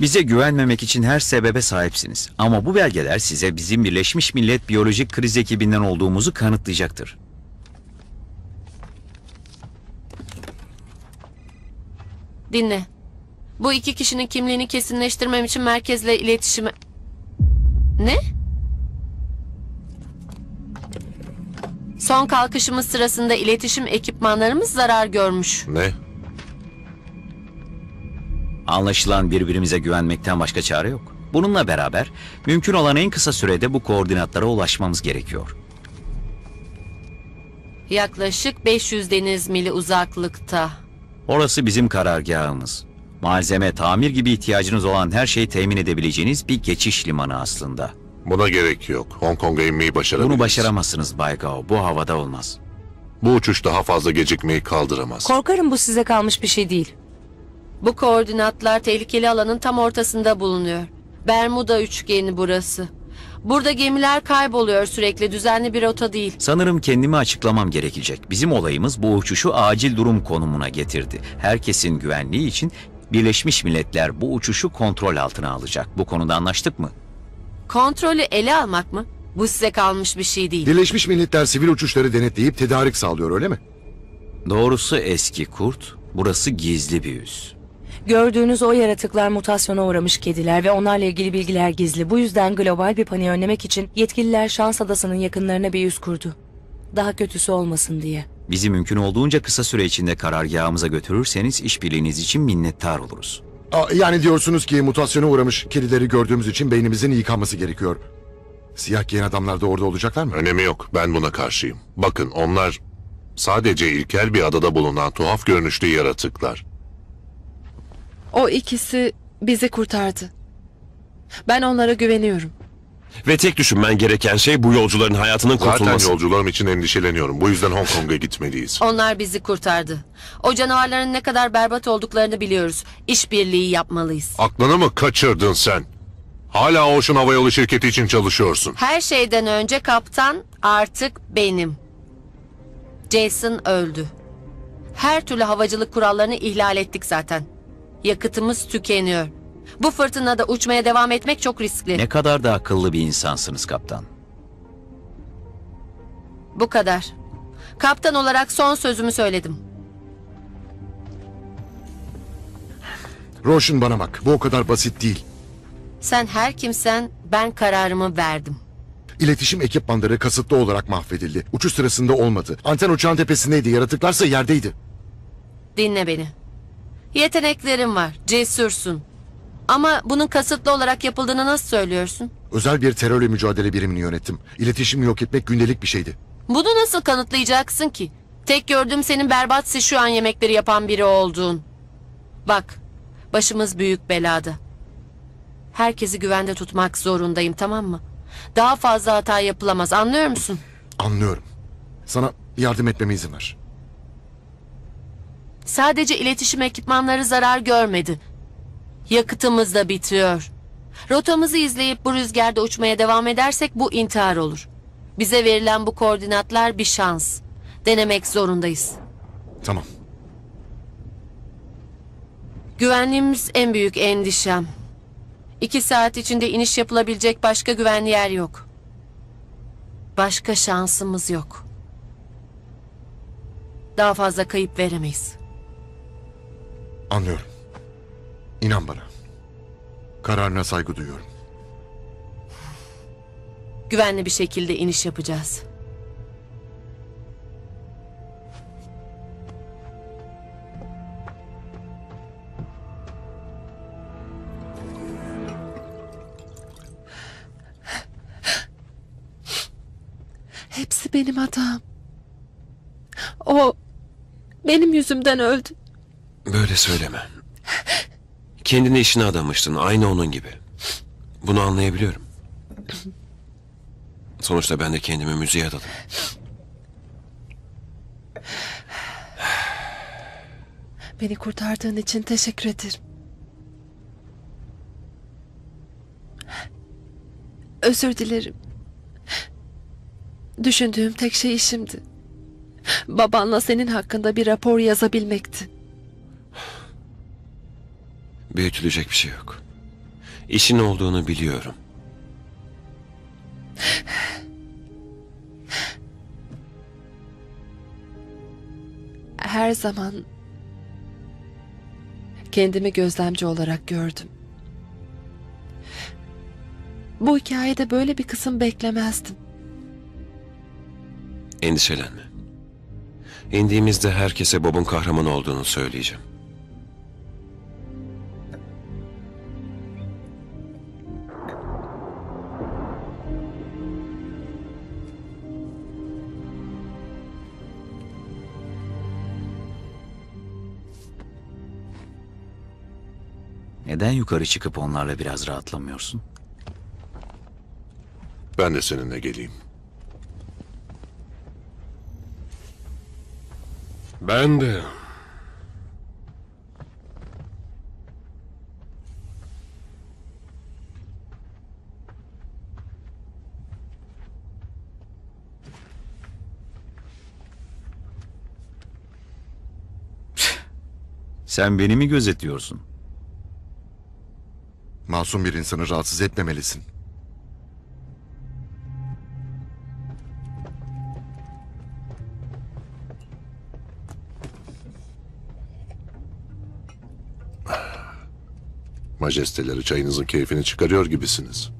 Bize güvenmemek için her sebebe sahipsiniz. Ama bu belgeler size bizim Birleşmiş Millet Biyolojik Kriz ekibinden olduğumuzu kanıtlayacaktır. Dinle. Bu iki kişinin kimliğini kesinleştirmem için merkezle iletişime... Ne? Son kalkışımız sırasında iletişim ekipmanlarımız zarar görmüş. Ne? Anlaşılan birbirimize güvenmekten başka çare yok. Bununla beraber mümkün olan en kısa sürede bu koordinatlara ulaşmamız gerekiyor. Yaklaşık 500 deniz mili uzaklıkta. Orası bizim karargahımız. Malzeme, tamir gibi ihtiyacınız olan her şeyi temin edebileceğiniz bir geçiş limanı aslında. Buna gerek yok. Hong Kong'a inmeyi başarabiliriz. Bunu başaramazsınız Bay Gao. Bu havada olmaz. Bu uçuş daha fazla gecikmeyi kaldıramaz. Korkarım bu size kalmış bir şey değil. Bu koordinatlar tehlikeli alanın tam ortasında bulunuyor. Bermuda üçgeni burası. Burada gemiler kayboluyor sürekli düzenli bir rota değil. Sanırım kendimi açıklamam gerekecek. Bizim olayımız bu uçuşu acil durum konumuna getirdi. Herkesin güvenliği için Birleşmiş Milletler bu uçuşu kontrol altına alacak. Bu konuda anlaştık mı? Kontrolü ele almak mı? Bu size kalmış bir şey değil. Birleşmiş Milletler sivil uçuşları denetleyip tedarik sağlıyor öyle mi? Doğrusu eski kurt, burası gizli bir üs. Gördüğünüz o yaratıklar mutasyona uğramış kediler ve onlarla ilgili bilgiler gizli. Bu yüzden global bir paniği önlemek için yetkililer Şans Adası'nın yakınlarına bir üs kurdu. Daha kötüsü olmasın diye. Bizi mümkün olduğunca kısa süre içinde karargahımıza götürürseniz işbirliğiniz için minnettar oluruz. Aa, yani diyorsunuz ki mutasyona uğramış kedileri gördüğümüz için beynimizin yıkanması gerekiyor. Siyah giyen adamlar da orada olacaklar mı? Önemi yok. Ben buna karşıyım. Bakın onlar sadece ilkel bir adada bulunan tuhaf görünüşlü yaratıklar. O ikisi bizi kurtardı. Ben onlara güveniyorum. Ve tek düşünmen gereken şey bu yolcuların hayatının kurtulması. Zaten yolcularım için endişeleniyorum. Bu yüzden Hong Kong'a gitmeliyiz. Onlar bizi kurtardı. O canavarların ne kadar berbat olduklarını biliyoruz. İşbirliği yapmalıyız. Aklını mı kaçırdın sen? Hala Ocean Havayolu şirketi için çalışıyorsun. Her şeyden önce kaptan artık benim. Jason öldü. Her türlü havacılık kurallarını ihlal ettik zaten. Yakıtımız tükeniyor. Bu fırtınada uçmaya devam etmek çok riskli. Ne kadar da akıllı bir insansınız kaptan. Bu kadar. Kaptan olarak son sözümü söyledim. Roshan bana bak. Bu o kadar basit değil. Sen her kimsen ben kararımı verdim. İletişim ekipmanları kasıtlı olarak mahvedildi. Uçuş sırasında olmadı. Anten uçağın tepesindeydi. Yaratıklarsa yerdeydi. Dinle beni. Yeteneklerin var, cesursun. Ama bunun kasıtlı olarak yapıldığını nasıl söylüyorsun? Özel bir terörle mücadele birimini yönettim. İletişimi yok etmek gündelik bir şeydi. Bunu nasıl kanıtlayacaksın ki? Tek gördüğüm senin berbat şu an yemekleri yapan biri olduğun. Bak, başımız büyük belada. Herkesi güvende tutmak zorundayım tamam mı? Daha fazla hata yapılamaz anlıyor musun? Anlıyorum. Sana yardım etmeme izin ver. Sadece iletişim ekipmanları zarar görmedi. Yakıtımız da bitiyor. Rotamızı izleyip bu rüzgarda uçmaya devam edersek bu intihar olur. Bize verilen bu koordinatlar bir şans. Denemek zorundayız. Tamam. Güvenliğimiz en büyük endişem. İki saat içinde iniş yapılabilecek başka güvenli yer yok. Başka şansımız yok. Daha fazla kayıp veremeyiz. Anlıyorum. İnan bana. Kararına saygı duyuyorum. Güvenli bir şekilde iniş yapacağız. Hepsi benim hatam. O benim yüzümden öldü. Böyle söyleme. Kendini işine adamıştın. Aynı onun gibi. Bunu anlayabiliyorum. Sonuçta ben de kendimi müziğe adadım. Beni kurtardığın için teşekkür ederim. Özür dilerim. Düşündüğüm tek şey işimdi. Babanla senin hakkında bir rapor yazabilmekti. Büyütülecek bir şey yok. İşin olduğunu biliyorum. Her zaman kendimi gözlemci olarak gördüm. Bu hikayede böyle bir kısım beklemezdim. Endişelenme. İndiğimizde herkese Bob'un kahraman olduğunu söyleyeceğim. Neden yukarı çıkıp onlarla biraz rahatlamıyorsun? Ben de seninle geleyim. Ben de. Sen beni mi gözetliyorsun? Masum bir insanı rahatsız etmemelisin. Majesteleri çayınızın keyfini çıkarıyor gibisiniz.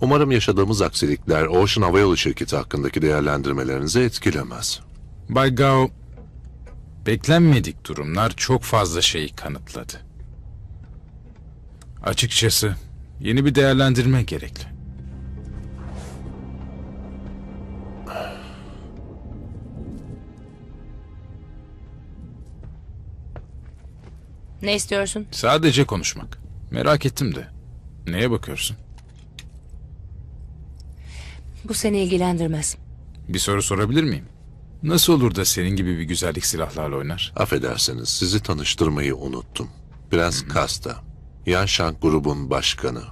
Umarım yaşadığımız aksilikler Ocean Havayolu Şirketi hakkındaki değerlendirmelerinizi etkilemez. Bay Gao, beklenmedik durumlar çok fazla şeyi kanıtladı. Açıkçası yeni bir değerlendirme gerekli. Ne istiyorsun? Sadece konuşmak. Merak ettim de. Neye bakıyorsun? Bu seni ilgilendirmez. Bir soru sorabilir miyim? Nasıl olur da senin gibi bir güzellik silahlarla oynar? Affedersiniz sizi tanıştırmayı unuttum. Prens Kasta, Yanşang grubun başkanı.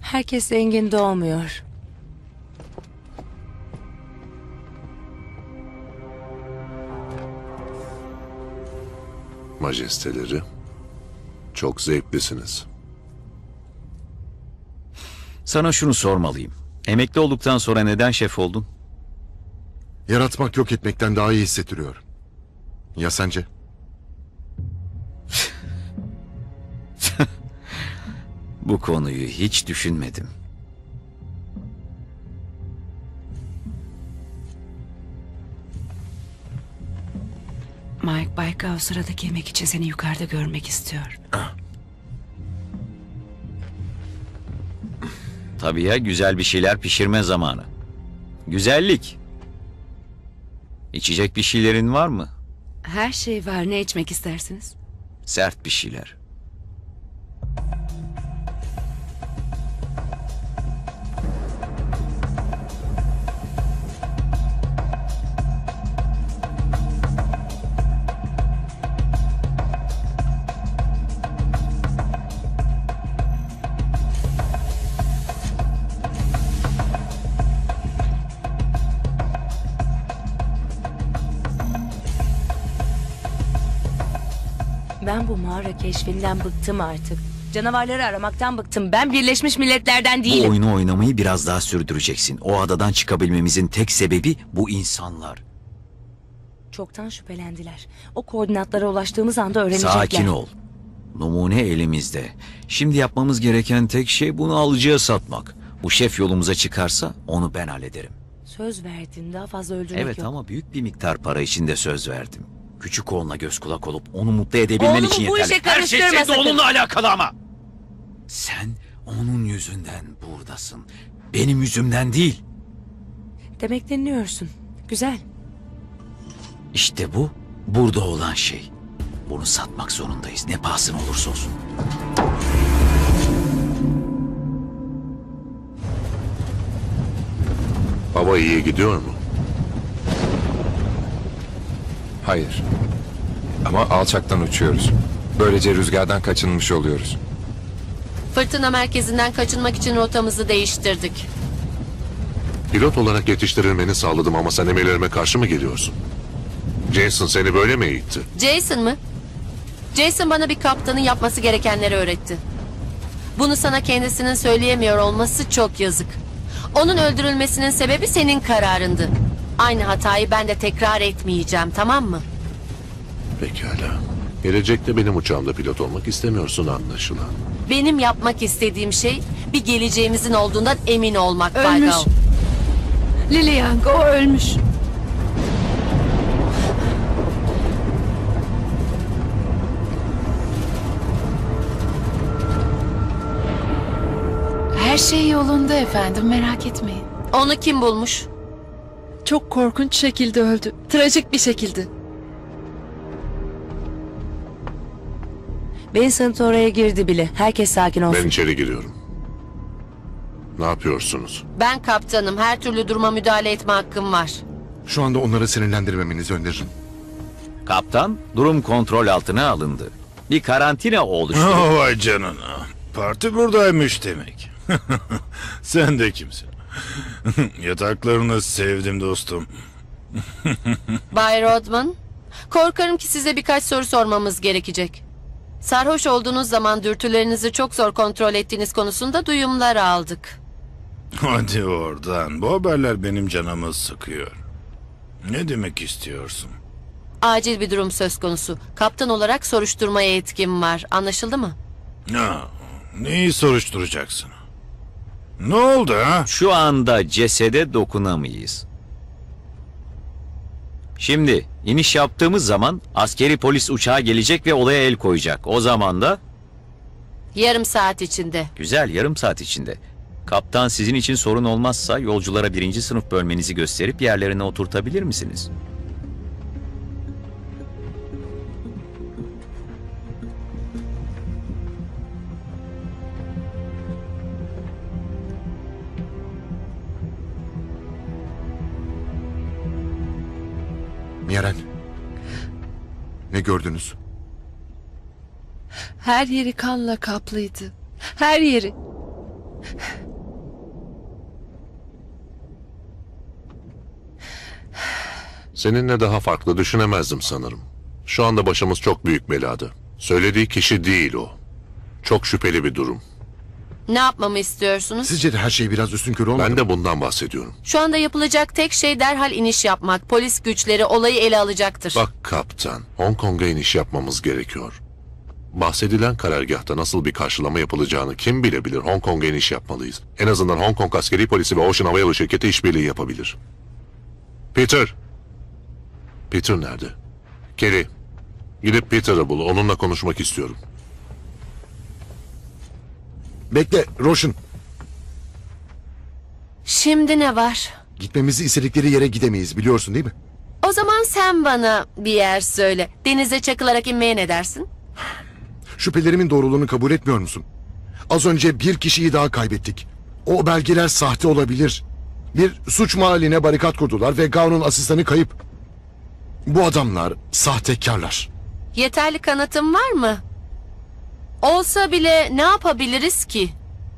Herkes zengin doğmuyor. Majesteleri, çok zevklisiniz. Sana şunu sormalıyım. Emekli olduktan sonra neden şef oldun? Yaratmak yok etmekten daha iyi hissettiriyor. Ya sence? Bu konuyu hiç düşünmedim. Mike Baykal sıradaki yemek için seni yukarıda görmek istiyor. Tabii ya güzel bir şeyler pişirme zamanı. Güzellik. İçecek bir şeylerin var mı? Her şey var. Ne içmek istersiniz? Sert bir şeyler. Keşfinden bıktım artık. Canavarları aramaktan bıktım. Ben Birleşmiş Milletler'den Bu değilim. oyunu oynamayı biraz daha sürdüreceksin. O adadan çıkabilmemizin tek sebebi bu insanlar. Çoktan şüphelendiler. O koordinatlara ulaştığımız anda öğrenecekler. Sakin ol. Numune elimizde. Şimdi yapmamız gereken tek şey bunu alıcıya satmak. Bu şef yolumuza çıkarsa onu ben hallederim. Söz verdin. Daha fazla öldürmek evet yok. ama büyük bir miktar para için de söz verdim. Küçük oğluna göz kulak olup onu mutlu edebilmen Oğlumu için bu yeterli. işe Her şey karıştırma senin sakın. oğlunla alakalı ama. Sen onun yüzünden buradasın. Benim yüzümden değil. Demek dinliyorsun. Güzel. İşte bu burada olan şey. Bunu satmak zorundayız ne pahasına olursa olsun. Hava iyi gidiyor mu? Hayır. Ama alçaktan uçuyoruz. Böylece rüzgardan kaçınmış oluyoruz. Fırtına merkezinden kaçınmak için rotamızı değiştirdik. Pilot olarak yetiştirilmeni sağladım ama sen emirlerime karşı mı geliyorsun? Jason seni böyle mi eğitti? Jason mı? Jason bana bir kaptanın yapması gerekenleri öğretti. Bunu sana kendisinin söyleyemiyor olması çok yazık. Onun öldürülmesinin sebebi senin kararındı. Aynı hatayı ben de tekrar etmeyeceğim, tamam mı? Pekala. Gelecekte benim uçağımda pilot olmak istemiyorsun anlaşılan. Benim yapmak istediğim şey bir geleceğimizin olduğundan emin olmak Bay Ölmüş. Gao. Young o ölmüş. Her şey yolunda efendim merak etmeyin. Onu kim bulmuş? Çok korkunç şekilde öldü. Trajik bir şekilde. Vincent oraya girdi bile. Herkes sakin olsun. Ben içeri giriyorum. Ne yapıyorsunuz? Ben kaptanım. Her türlü duruma müdahale etme hakkım var. Şu anda onları sinirlendirmemenizi öneririm. Kaptan durum kontrol altına alındı. Bir karantina oluştu. Oh, vay canına. Parti buradaymış demek. Sen de kimsin? Yataklarını sevdim dostum. Bay Rodman, korkarım ki size birkaç soru sormamız gerekecek. Sarhoş olduğunuz zaman dürtülerinizi çok zor kontrol ettiğiniz konusunda duyumlar aldık. Hadi oradan. Bu haberler benim canımı sıkıyor. Ne demek istiyorsun? Acil bir durum söz konusu. Kaptan olarak soruşturmaya yetkim var. Anlaşıldı mı? Ha, neyi soruşturacaksın? Ne oldu ha? Şu anda cesede dokunamayız. Şimdi iniş yaptığımız zaman askeri polis uçağı gelecek ve olaya el koyacak. O zaman da Yarım saat içinde. güzel yarım saat içinde. Kaptan sizin için sorun olmazsa yolculara birinci sınıf bölmenizi gösterip yerlerine oturtabilir misiniz? Yaren. Ne gördünüz? Her yeri kanla kaplıydı. Her yeri. Seninle daha farklı düşünemezdim sanırım. Şu anda başımız çok büyük belada. Söylediği kişi değil o. Çok şüpheli bir durum. Ne yapmamı istiyorsunuz? Sizce de her şey biraz üstün körü olmadı Ben de bundan bahsediyorum. Şu anda yapılacak tek şey derhal iniş yapmak. Polis güçleri olayı ele alacaktır. Bak kaptan, Hong Kong'a iniş yapmamız gerekiyor. Bahsedilen karargahta nasıl bir karşılama yapılacağını kim bilebilir? Hong Kong'a iniş yapmalıyız. En azından Hong Kong askeri polisi ve Ocean Havayolu şirketi işbirliği yapabilir. Peter! Peter nerede? Kelly, gidip Peter'ı bul. Onunla konuşmak istiyorum. Bekle Roshan. Şimdi ne var? Gitmemizi istedikleri yere gidemeyiz biliyorsun değil mi? O zaman sen bana bir yer söyle. Denize çakılarak inmeye ne dersin? Şüphelerimin doğruluğunu kabul etmiyor musun? Az önce bir kişiyi daha kaybettik. O belgeler sahte olabilir. Bir suç mahalline barikat kurdular ve Gao'nun asistanı kayıp. Bu adamlar sahtekarlar. Yeterli kanıtın var mı? Olsa bile ne yapabiliriz ki?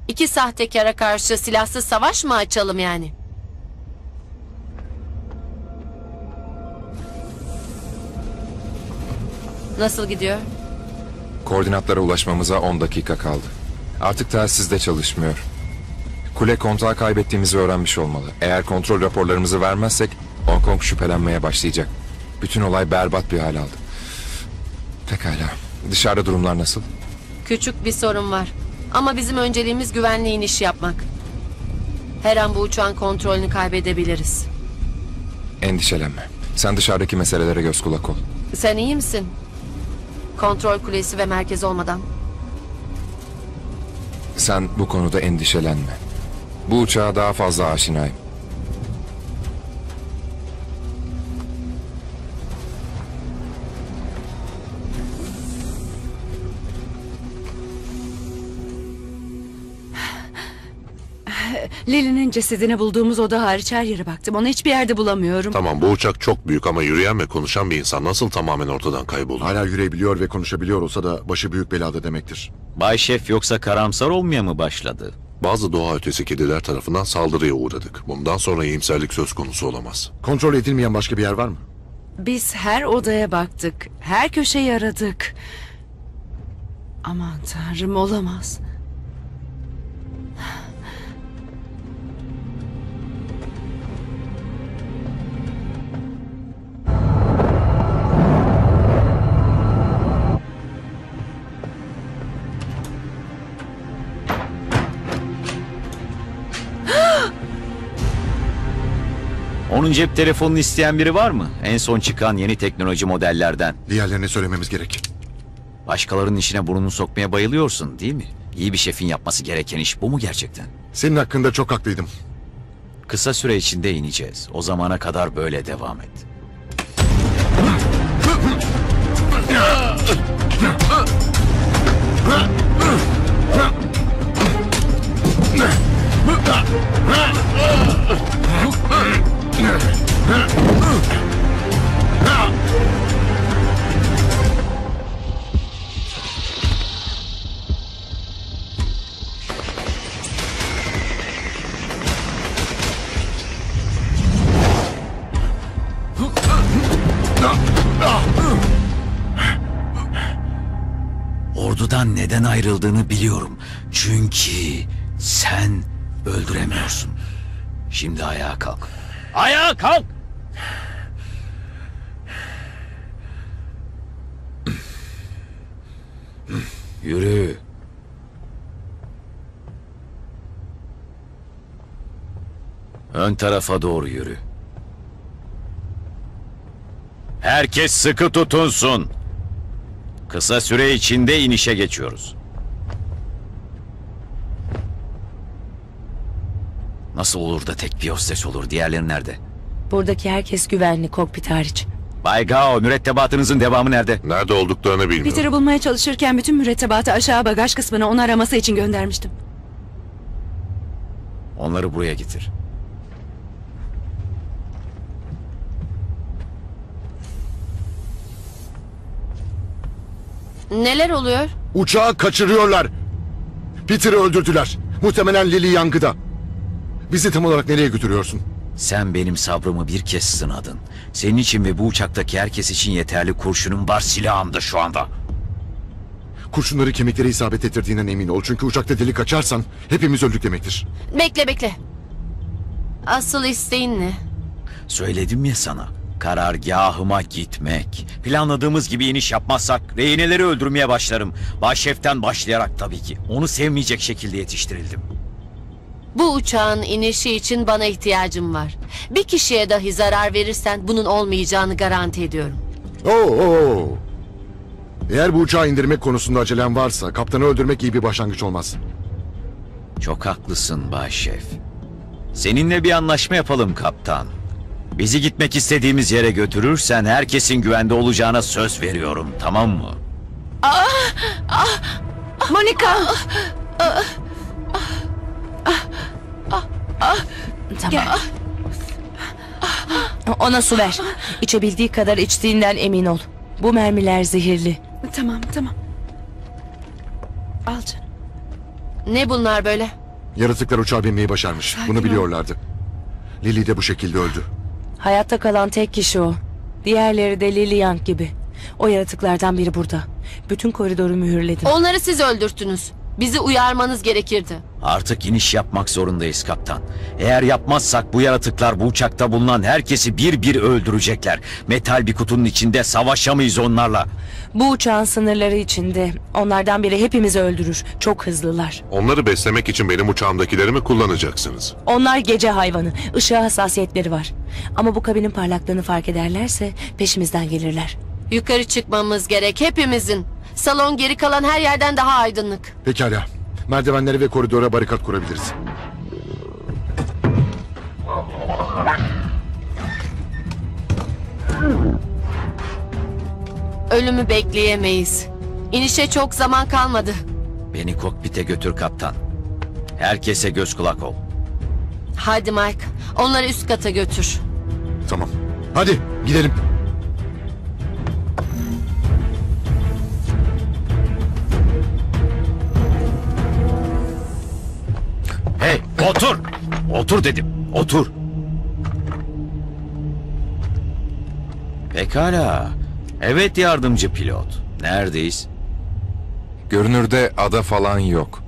İki sahtekara karşı silahsız savaş mı açalım yani? Nasıl gidiyor? Koordinatlara ulaşmamıza 10 dakika kaldı. Artık telsizde çalışmıyor. Kule kontağı kaybettiğimizi öğrenmiş olmalı. Eğer kontrol raporlarımızı vermezsek Hong Kong şüphelenmeye başlayacak. Bütün olay berbat bir hal aldı. Pekala. Dışarıda durumlar nasıl? Küçük bir sorun var. Ama bizim önceliğimiz güvenli iniş yapmak. Her an bu uçağın kontrolünü kaybedebiliriz. Endişelenme. Sen dışarıdaki meselelere göz kulak ol. Sen iyi misin? Kontrol kulesi ve merkez olmadan. Sen bu konuda endişelenme. Bu uçağa daha fazla aşinayım. Lili'nin cesedini bulduğumuz oda hariç her yere baktım. Onu hiçbir yerde bulamıyorum. Tamam bu uçak çok büyük ama yürüyen ve konuşan bir insan nasıl tamamen ortadan kaybolur? Hala yürüyebiliyor ve konuşabiliyor olsa da başı büyük belada demektir. Bay Şef yoksa karamsar olmaya mı başladı? Bazı doğa ötesi kediler tarafından saldırıya uğradık. Bundan sonra iyimserlik söz konusu olamaz. Kontrol edilmeyen başka bir yer var mı? Biz her odaya baktık. Her köşeyi aradık. Aman tanrım olamaz. Onun cep telefonunu isteyen biri var mı? En son çıkan yeni teknoloji modellerden. Diğerlerine söylememiz gerek. Başkalarının işine burnunu sokmaya bayılıyorsun değil mi? İyi bir şefin yapması gereken iş bu mu gerçekten? Senin hakkında çok haklıydım. Kısa süre içinde ineceğiz. O zamana kadar böyle devam et. Şimdi ayağa kalk. Ayağa kalk! Yürü. Ön tarafa doğru yürü. Herkes sıkı tutunsun. Kısa süre içinde inişe geçiyoruz. Nasıl olur da tek bir hostes olur? Diğerleri nerede? Buradaki herkes güvenli kokpit hariç. Bay Gao, mürettebatınızın devamı nerede? Nerede olduklarını bilmiyorum. Peter'ı bulmaya çalışırken bütün mürettebatı aşağı bagaj kısmına onu araması için göndermiştim. Onları buraya getir. Neler oluyor? Uçağı kaçırıyorlar. Peter'ı öldürdüler. Muhtemelen Lily yangıda. Bizi tam olarak nereye götürüyorsun? Sen benim sabrımı bir kez sınadın. Senin için ve bu uçaktaki herkes için yeterli kurşunum var silahım da şu anda. Kurşunları kemiklere isabet ettirdiğinden emin ol. Çünkü uçakta delik açarsan hepimiz öldük demektir. Bekle bekle. Asıl isteğin ne? Söyledim ya sana. Karargahıma gitmek. Planladığımız gibi iniş yapmazsak rehineleri öldürmeye başlarım. Başşeften başlayarak tabii ki. Onu sevmeyecek şekilde yetiştirildim. Bu uçağın inişi için bana ihtiyacım var. Bir kişiye dahi zarar verirsen bunun olmayacağını garanti ediyorum. Oo, oo. Eğer bu uçağı indirmek konusunda acelen varsa kaptanı öldürmek iyi bir başlangıç olmaz. Çok haklısın Başşef. Seninle bir anlaşma yapalım kaptan. Bizi gitmek istediğimiz yere götürürsen herkesin güvende olacağına söz veriyorum tamam mı? Ah! Ah! Monika! Tamam. Ona su ver. İçebildiği kadar içtiğinden emin ol. Bu mermiler zehirli. Tamam tamam. Al canım. Ne bunlar böyle? Yaratıklar uçağa binmeyi başarmış. Sakin Bunu ol. biliyorlardı. Lily de bu şekilde öldü. Hayatta kalan tek kişi o. Diğerleri de Lily Young gibi. O yaratıklardan biri burada. Bütün koridoru mühürledim. Onları siz öldürttünüz. Bizi uyarmanız gerekirdi. Artık iniş yapmak zorundayız kaptan. Eğer yapmazsak bu yaratıklar bu uçakta bulunan herkesi bir bir öldürecekler. Metal bir kutunun içinde savaşamayız onlarla. Bu uçağın sınırları içinde. Onlardan biri hepimizi öldürür. Çok hızlılar. Onları beslemek için benim uçağımdakileri mi kullanacaksınız? Onlar gece hayvanı. Işığa hassasiyetleri var. Ama bu kabinin parlaklığını fark ederlerse peşimizden gelirler. Yukarı çıkmamız gerek hepimizin. Salon geri kalan her yerden daha aydınlık. Pekala. Merdivenlere ve koridora barikat kurabiliriz. Ölümü bekleyemeyiz. İnişe çok zaman kalmadı. Beni kokpite götür kaptan. Herkese göz kulak ol. Hadi Mike. Onları üst kata götür. Tamam. Hadi gidelim. Hey otur. Otur dedim. Otur. Pekala. Evet yardımcı pilot. Neredeyiz? Görünürde ada falan yok.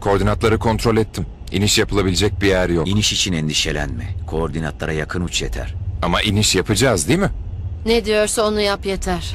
Koordinatları kontrol ettim. İniş yapılabilecek bir yer yok. İniş için endişelenme. Koordinatlara yakın uç yeter. Ama iniş yapacağız değil mi? Ne diyorsa onu yap yeter.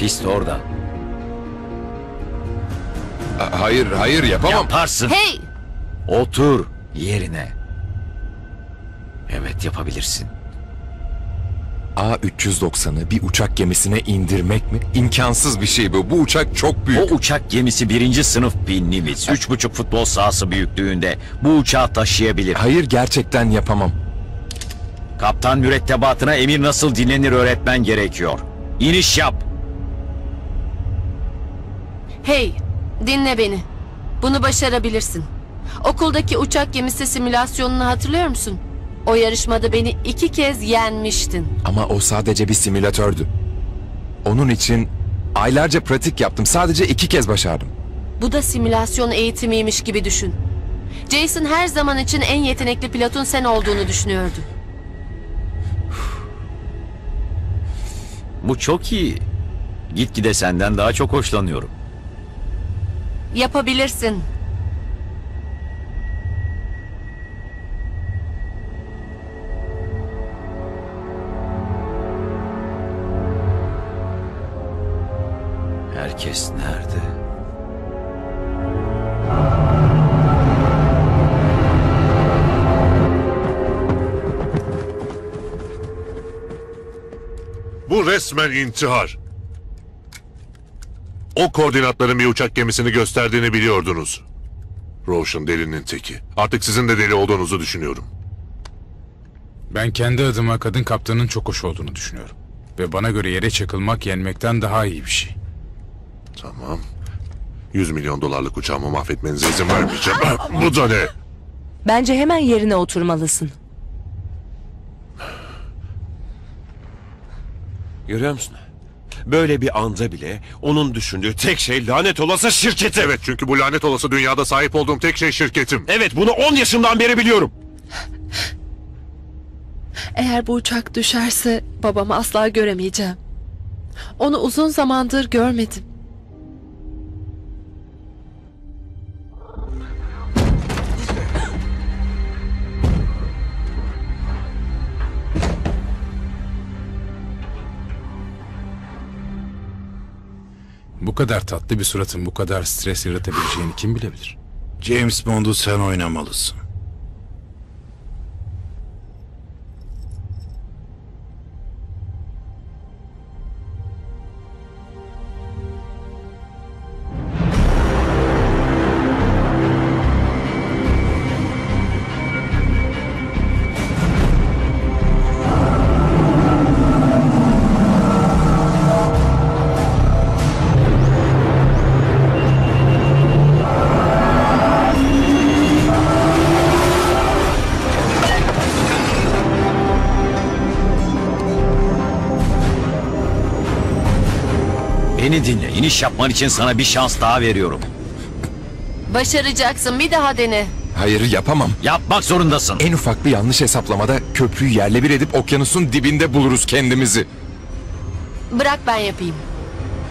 Pist orada. Hayır, hayır yapamam. Yaparsın. Hey! Otur yerine. Evet yapabilirsin. A390'ı bir uçak gemisine indirmek mi? İmkansız bir şey bu. Bu uçak çok büyük. O uçak gemisi birinci sınıf bir Nimitz. Üç buçuk futbol sahası büyüklüğünde. Bu uçağı taşıyabilir. Hayır gerçekten yapamam. Kaptan mürettebatına emir nasıl dinlenir öğretmen gerekiyor. İniş yap. Hey! Dinle beni. Bunu başarabilirsin. Okuldaki uçak gemisi simülasyonunu hatırlıyor musun? O yarışmada beni iki kez yenmiştin. Ama o sadece bir simülatördü. Onun için aylarca pratik yaptım. Sadece iki kez başardım. Bu da simülasyon eğitimiymiş gibi düşün. Jason her zaman için en yetenekli pilotun sen olduğunu düşünüyordu. Bu çok iyi. Gitgide senden daha çok hoşlanıyorum. Yapabilirsin. Herkes nerede? Bu resmen intihar. O koordinatların bir uçak gemisini gösterdiğini biliyordunuz. Roshan delinin teki. Artık sizin de deli olduğunuzu düşünüyorum. Ben kendi adıma kadın kaptanın çok hoş olduğunu düşünüyorum. Ve bana göre yere çakılmak yenmekten daha iyi bir şey. Tamam. 100 milyon dolarlık uçağımı mahvetmenize izin vermeyeceğim. Bu da ne? Bence hemen yerine oturmalısın. Görüyor musun? Böyle bir anda bile onun düşündüğü tek şey lanet olası şirketi. Evet çünkü bu lanet olası dünyada sahip olduğum tek şey şirketim. Evet bunu 10 yaşımdan beri biliyorum. Eğer bu uçak düşerse babamı asla göremeyeceğim. Onu uzun zamandır görmedim. Bu kadar tatlı bir suratın bu kadar stres yaratabileceğini kim bilebilir? James Bond'u sen oynamalısın. Beni dinle. İniş yapman için sana bir şans daha veriyorum. Başaracaksın bir daha dene. Hayır yapamam. Yapmak zorundasın. En ufak bir yanlış hesaplamada köprüyü yerle bir edip okyanusun dibinde buluruz kendimizi. Bırak ben yapayım.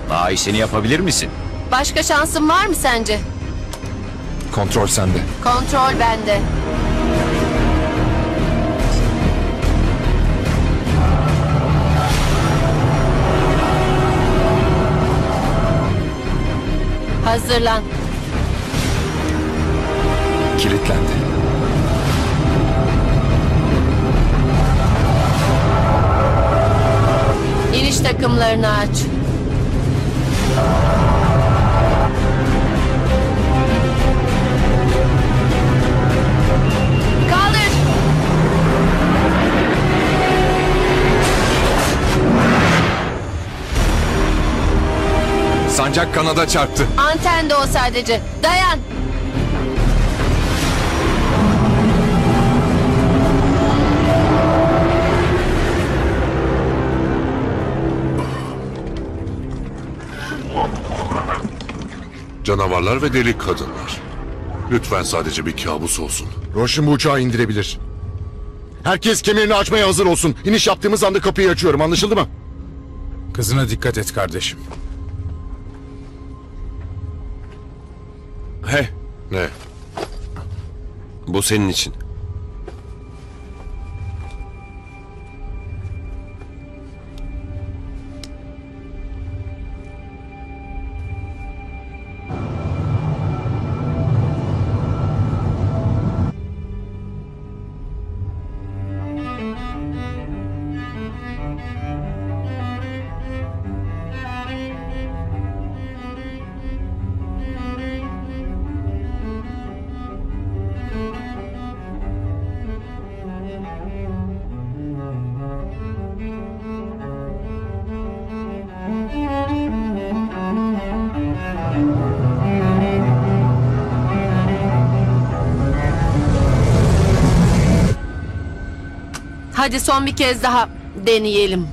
Daha iyisini yapabilir misin? Başka şansın var mı sence? Kontrol sende. Kontrol bende. Hazırlan. Kilitlendi. İniş takımlarını aç. Sancak kanada çarptı. Anten de o sadece. Dayan. Canavarlar ve deli kadınlar. Lütfen sadece bir kabus olsun. Roşin bu uçağı indirebilir. Herkes kemerini açmaya hazır olsun. İniş yaptığımız anda kapıyı açıyorum. Anlaşıldı mı? Kızına dikkat et kardeşim. Senin için. Hadi son bir kez daha deneyelim.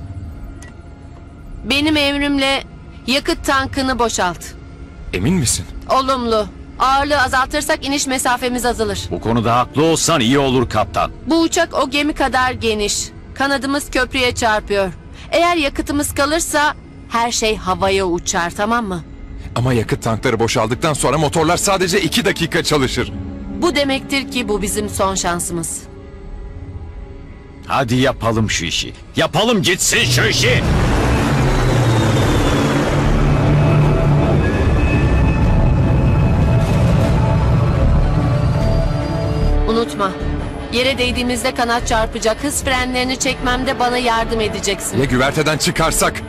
Benim emrimle yakıt tankını boşalt. Emin misin? Olumlu. Ağırlığı azaltırsak iniş mesafemiz azalır. Bu konuda haklı olsan iyi olur kaptan. Bu uçak o gemi kadar geniş. Kanadımız köprüye çarpıyor. Eğer yakıtımız kalırsa her şey havaya uçar tamam mı? Ama yakıt tankları boşaldıktan sonra motorlar sadece iki dakika çalışır. Bu demektir ki bu bizim son şansımız. Hadi yapalım şu işi. Yapalım gitsin şu işi. Unutma. Yere değdiğimizde kanat çarpacak. Hız frenlerini çekmemde bana yardım edeceksin. Ya güverteden çıkarsak?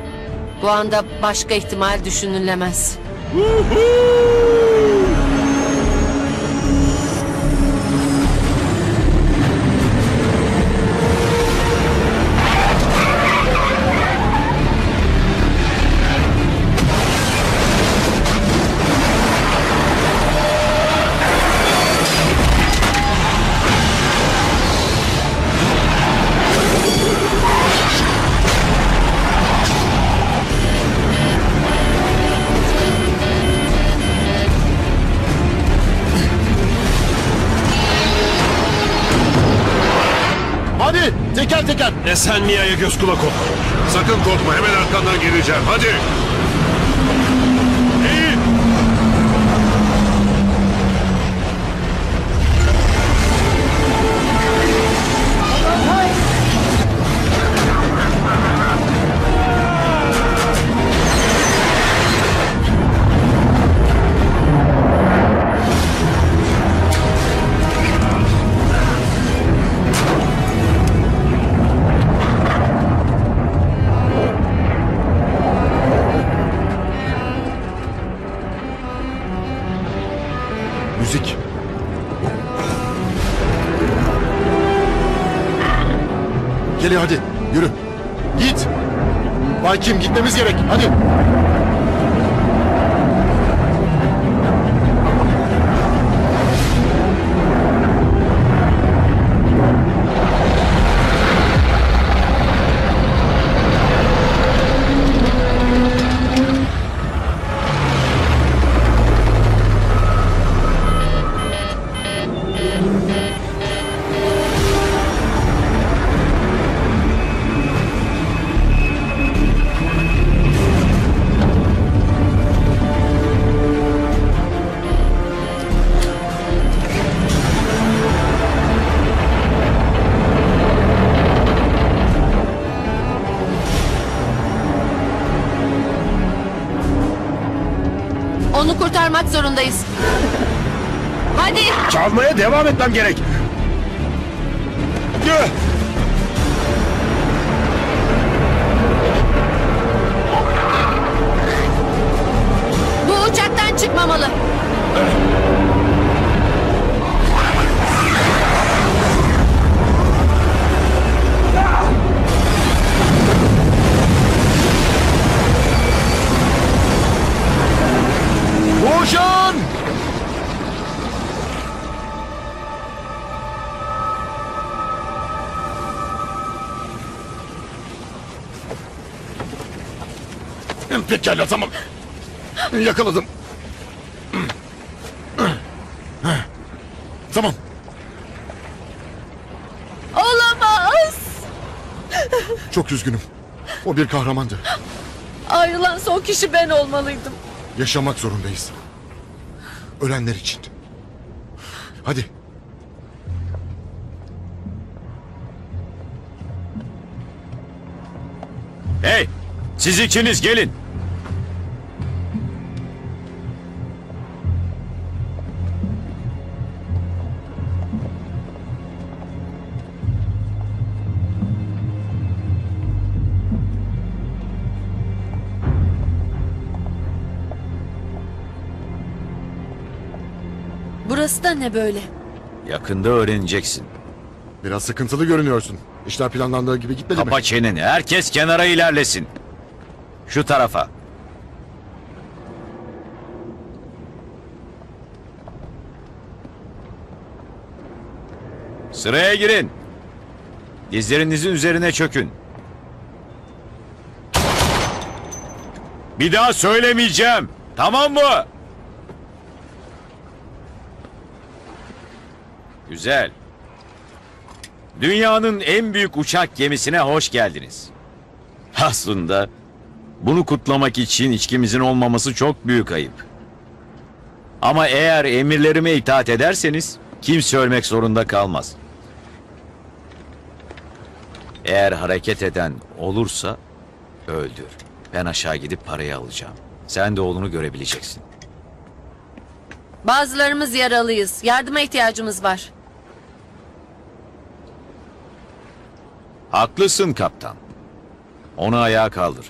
Bu anda başka ihtimal düşünülemez. teker. Sen Mia'ya göz kulak ol. Sakın korkma hemen arkandan geleceğim. Hadi. Kelly hadi yürü. Git. Bay Kim gitmemiz gerek. Hadi. Çalmaya devam etmem gerek. Gö! Bu uçaktan çıkmamalı. Koşun! Pekala tamam. Yakaladım. Tamam. Olamaz. Çok üzgünüm. O bir kahramandı. Ayrılan son kişi ben olmalıydım. Yaşamak zorundayız. Ölenler için. Hadi. Hey! Siz ikiniz gelin. Ne böyle? Yakında öğreneceksin. Biraz sıkıntılı görünüyorsun. İşler planlandığı gibi gitmedi mi? Kapa çeneni. Herkes kenara ilerlesin. Şu tarafa. Sıraya girin. Dizlerinizin üzerine çökün. Bir daha söylemeyeceğim. Tamam mı? Güzel. Dünyanın en büyük uçak gemisine hoş geldiniz. Aslında bunu kutlamak için içkimizin olmaması çok büyük ayıp. Ama eğer emirlerime itaat ederseniz kimse ölmek zorunda kalmaz. Eğer hareket eden olursa öldür. Ben aşağı gidip parayı alacağım. Sen de oğlunu görebileceksin. Bazılarımız yaralıyız. Yardıma ihtiyacımız var. Haklısın kaptan. Onu ayağa kaldır.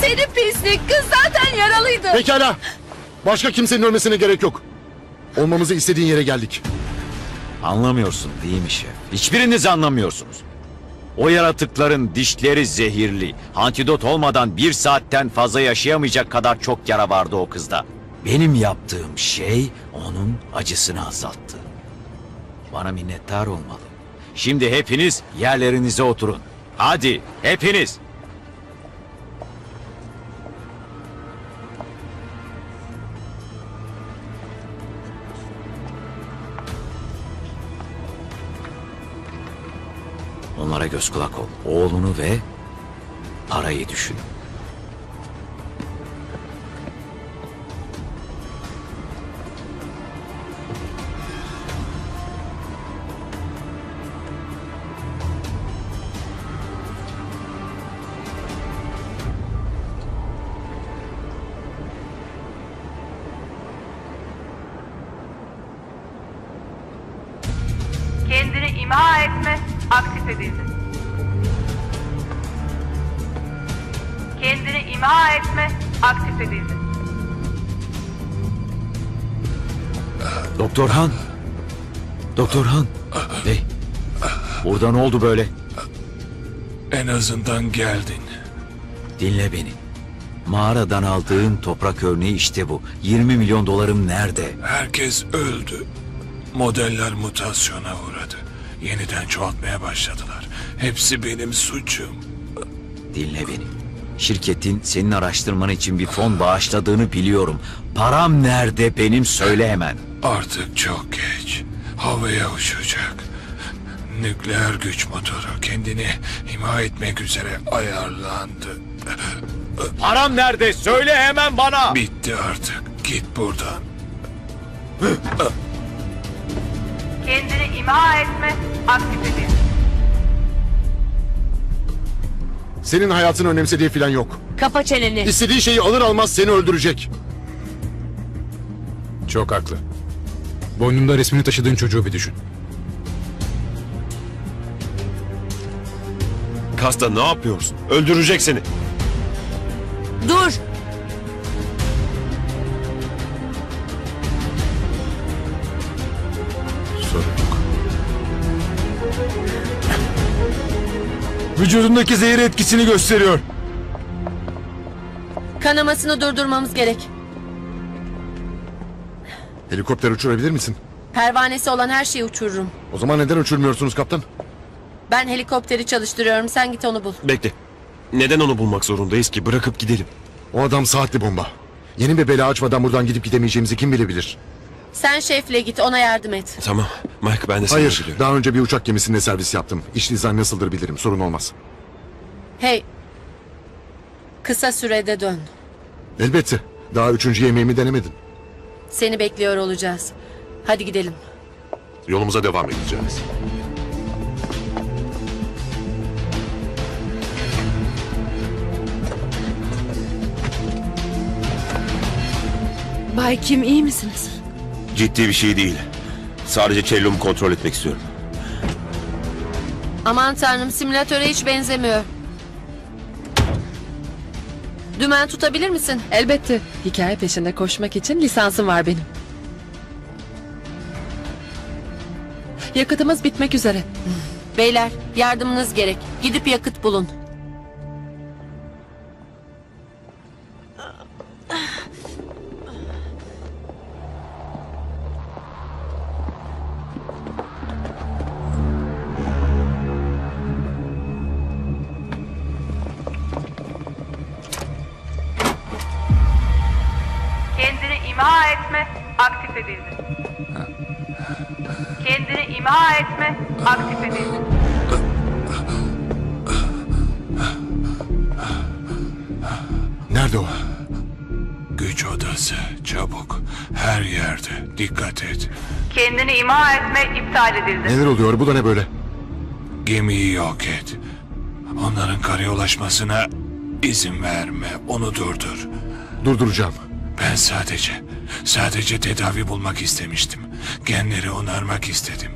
Seni pislik kız zaten yaralıydı. Pekala. Başka kimsenin ölmesine gerek yok. Olmamızı istediğin yere geldik. Anlamıyorsun değil mi şef? Hiçbiriniz anlamıyorsunuz. O yaratıkların dişleri zehirli. Antidot olmadan bir saatten fazla yaşayamayacak kadar çok yara vardı o kızda. Benim yaptığım şey onun acısını azalttı. Bana minnettar olmalı. Şimdi hepiniz yerlerinize oturun. Hadi hepiniz. Onlara göz kulak ol. Oğlunu ve parayı düşün. Edildi. Kendini imha etme aktif edildi. Doktor Han. Doktor Han. Bey. Burada ne oldu böyle? En azından geldin. Dinle beni. Mağaradan aldığım toprak örneği işte bu. 20 milyon dolarım nerede? Herkes öldü. Modeller mutasyona uğradı. Yeniden çoğaltmaya başladılar. Hepsi benim suçum. Dinle beni. Şirketin senin araştırman için bir fon bağışladığını biliyorum. Param nerede benim söyle hemen. Artık çok geç. Havaya uçacak. Nükleer güç motoru kendini imha etmek üzere ayarlandı. Param nerede söyle hemen bana. Bitti artık. Git buradan. Kendini imha etme aktif edildi. Senin hayatını önemsediği falan yok. Kapa çeneni. İstediği şeyi alır almaz seni öldürecek. Çok haklı. Boynunda resmini taşıdığın çocuğu bir düşün. Kasta ne yapıyorsun? Öldürecek seni. Dur. Vücudundaki zehir etkisini gösteriyor. Kanamasını durdurmamız gerek. Helikopter uçurabilir misin? Pervanesi olan her şeyi uçururum. O zaman neden uçurmuyorsunuz kaptan? Ben helikopteri çalıştırıyorum. Sen git onu bul. Bekle. Neden onu bulmak zorundayız ki? Bırakıp gidelim. O adam saatli bomba. Yeni bir bela açmadan buradan gidip gidemeyeceğimizi kim bilebilir? Sen şefle git ona yardım et. Tamam. Mike ben de seni Hayır, biliyorum. daha önce bir uçak gemisinde servis yaptım. İş dizayn nasıldır bilirim, sorun olmaz. Hey. Kısa sürede dön. Elbette. Daha üçüncü yemeğimi denemedin. Seni bekliyor olacağız. Hadi gidelim. Yolumuza devam edeceğiz. Bay Kim iyi misiniz? Ciddi bir şey değil. Sadece cellumu kontrol etmek istiyorum. Aman tanrım simülatöre hiç benzemiyor. Dümen tutabilir misin? Elbette. Hikaye peşinde koşmak için lisansım var benim. Yakıtımız bitmek üzere. Beyler yardımınız gerek. Gidip yakıt bulun. İptal edildi. Neler oluyor, bu da ne böyle? Gemiyi yok et. Onların karaya ulaşmasına izin verme. Onu durdur. Durduracağım. Ben sadece, sadece tedavi bulmak istemiştim. Genleri onarmak istedim.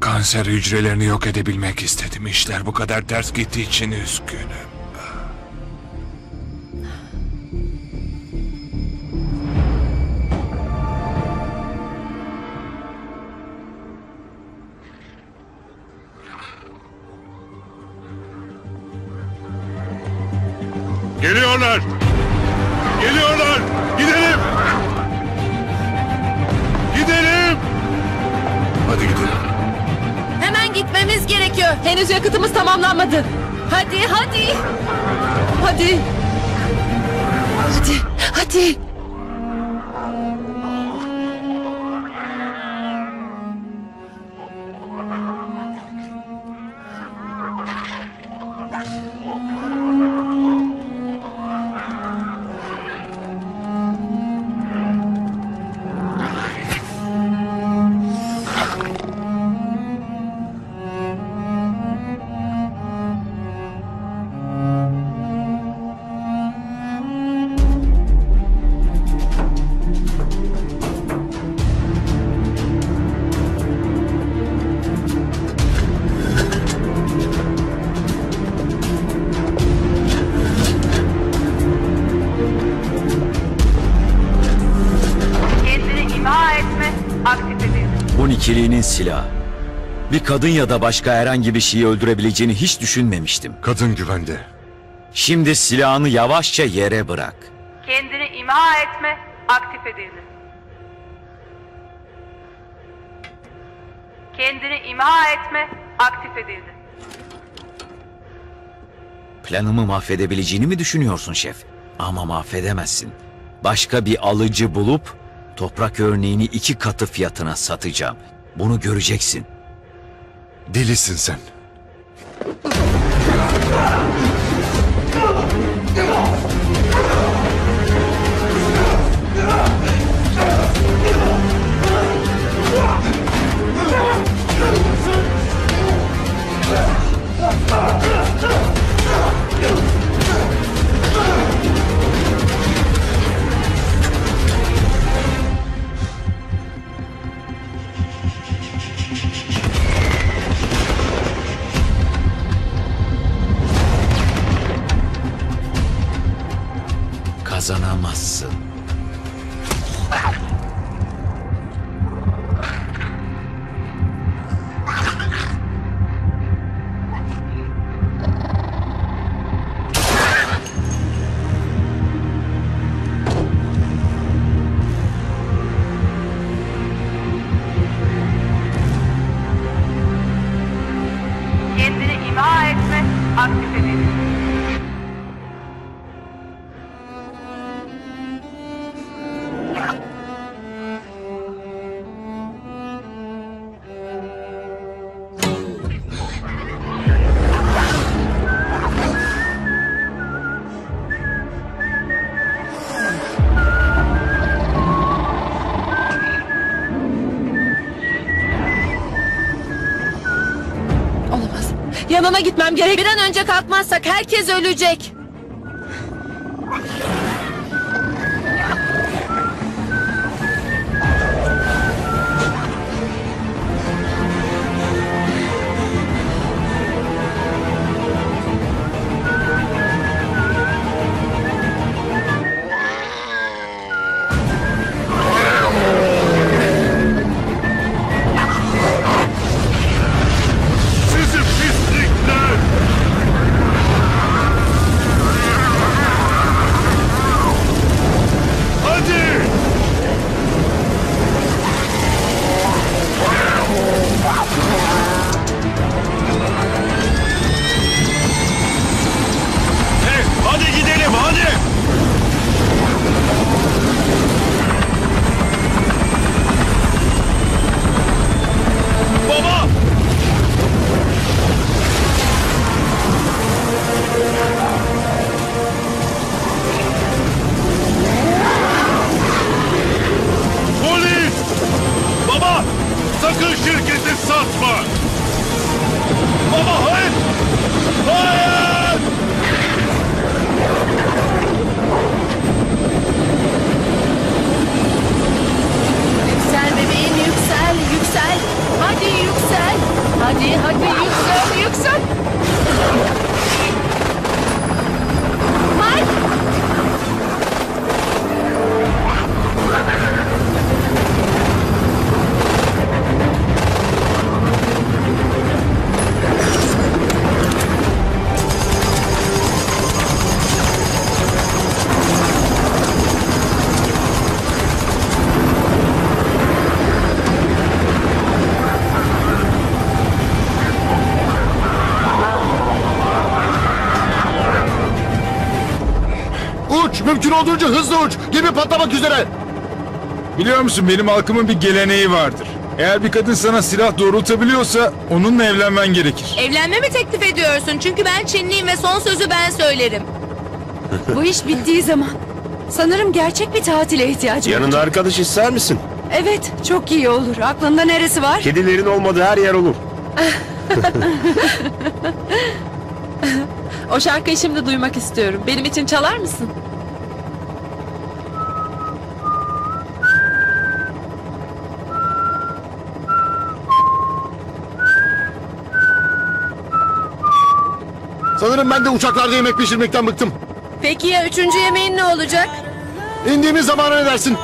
Kanser hücrelerini yok edebilmek istedim. İşler bu kadar ters gittiği için üzgünüm. Kadın ya da başka herhangi bir şeyi öldürebileceğini hiç düşünmemiştim. Kadın güvende. Şimdi silahını yavaşça yere bırak. Kendini imha etme aktif edildi. Kendini imha etme aktif edildi. Planımı mahvedebileceğini mi düşünüyorsun şef? Ama mahvedemezsin. Başka bir alıcı bulup toprak örneğini iki katı fiyatına satacağım. Bunu göreceksin. Delisin sen. Masse. Gitmem gerek. Bir an önce kalkmazsak herkes ölecek. Olduğunca hızlı uç! Gemi patlamak üzere! Biliyor musun benim halkımın bir geleneği vardır. Eğer bir kadın sana silah doğrultabiliyorsa onunla evlenmen gerekir. Evlenme mi teklif ediyorsun? Çünkü ben Çinliyim ve son sözü ben söylerim. Bu iş bittiği zaman sanırım gerçek bir tatile ihtiyacım var. Yanında arkadaş ister misin? Evet, çok iyi olur. Aklında neresi var? Kedilerin olmadığı her yer olur. O şarkıyı şimdi duymak istiyorum. Benim için çalar mısın? Sanırım ben de uçaklarda yemek pişirmekten bıktım. Peki ya üçüncü yemeğin ne olacak? İndiğimiz zamana ne dersin?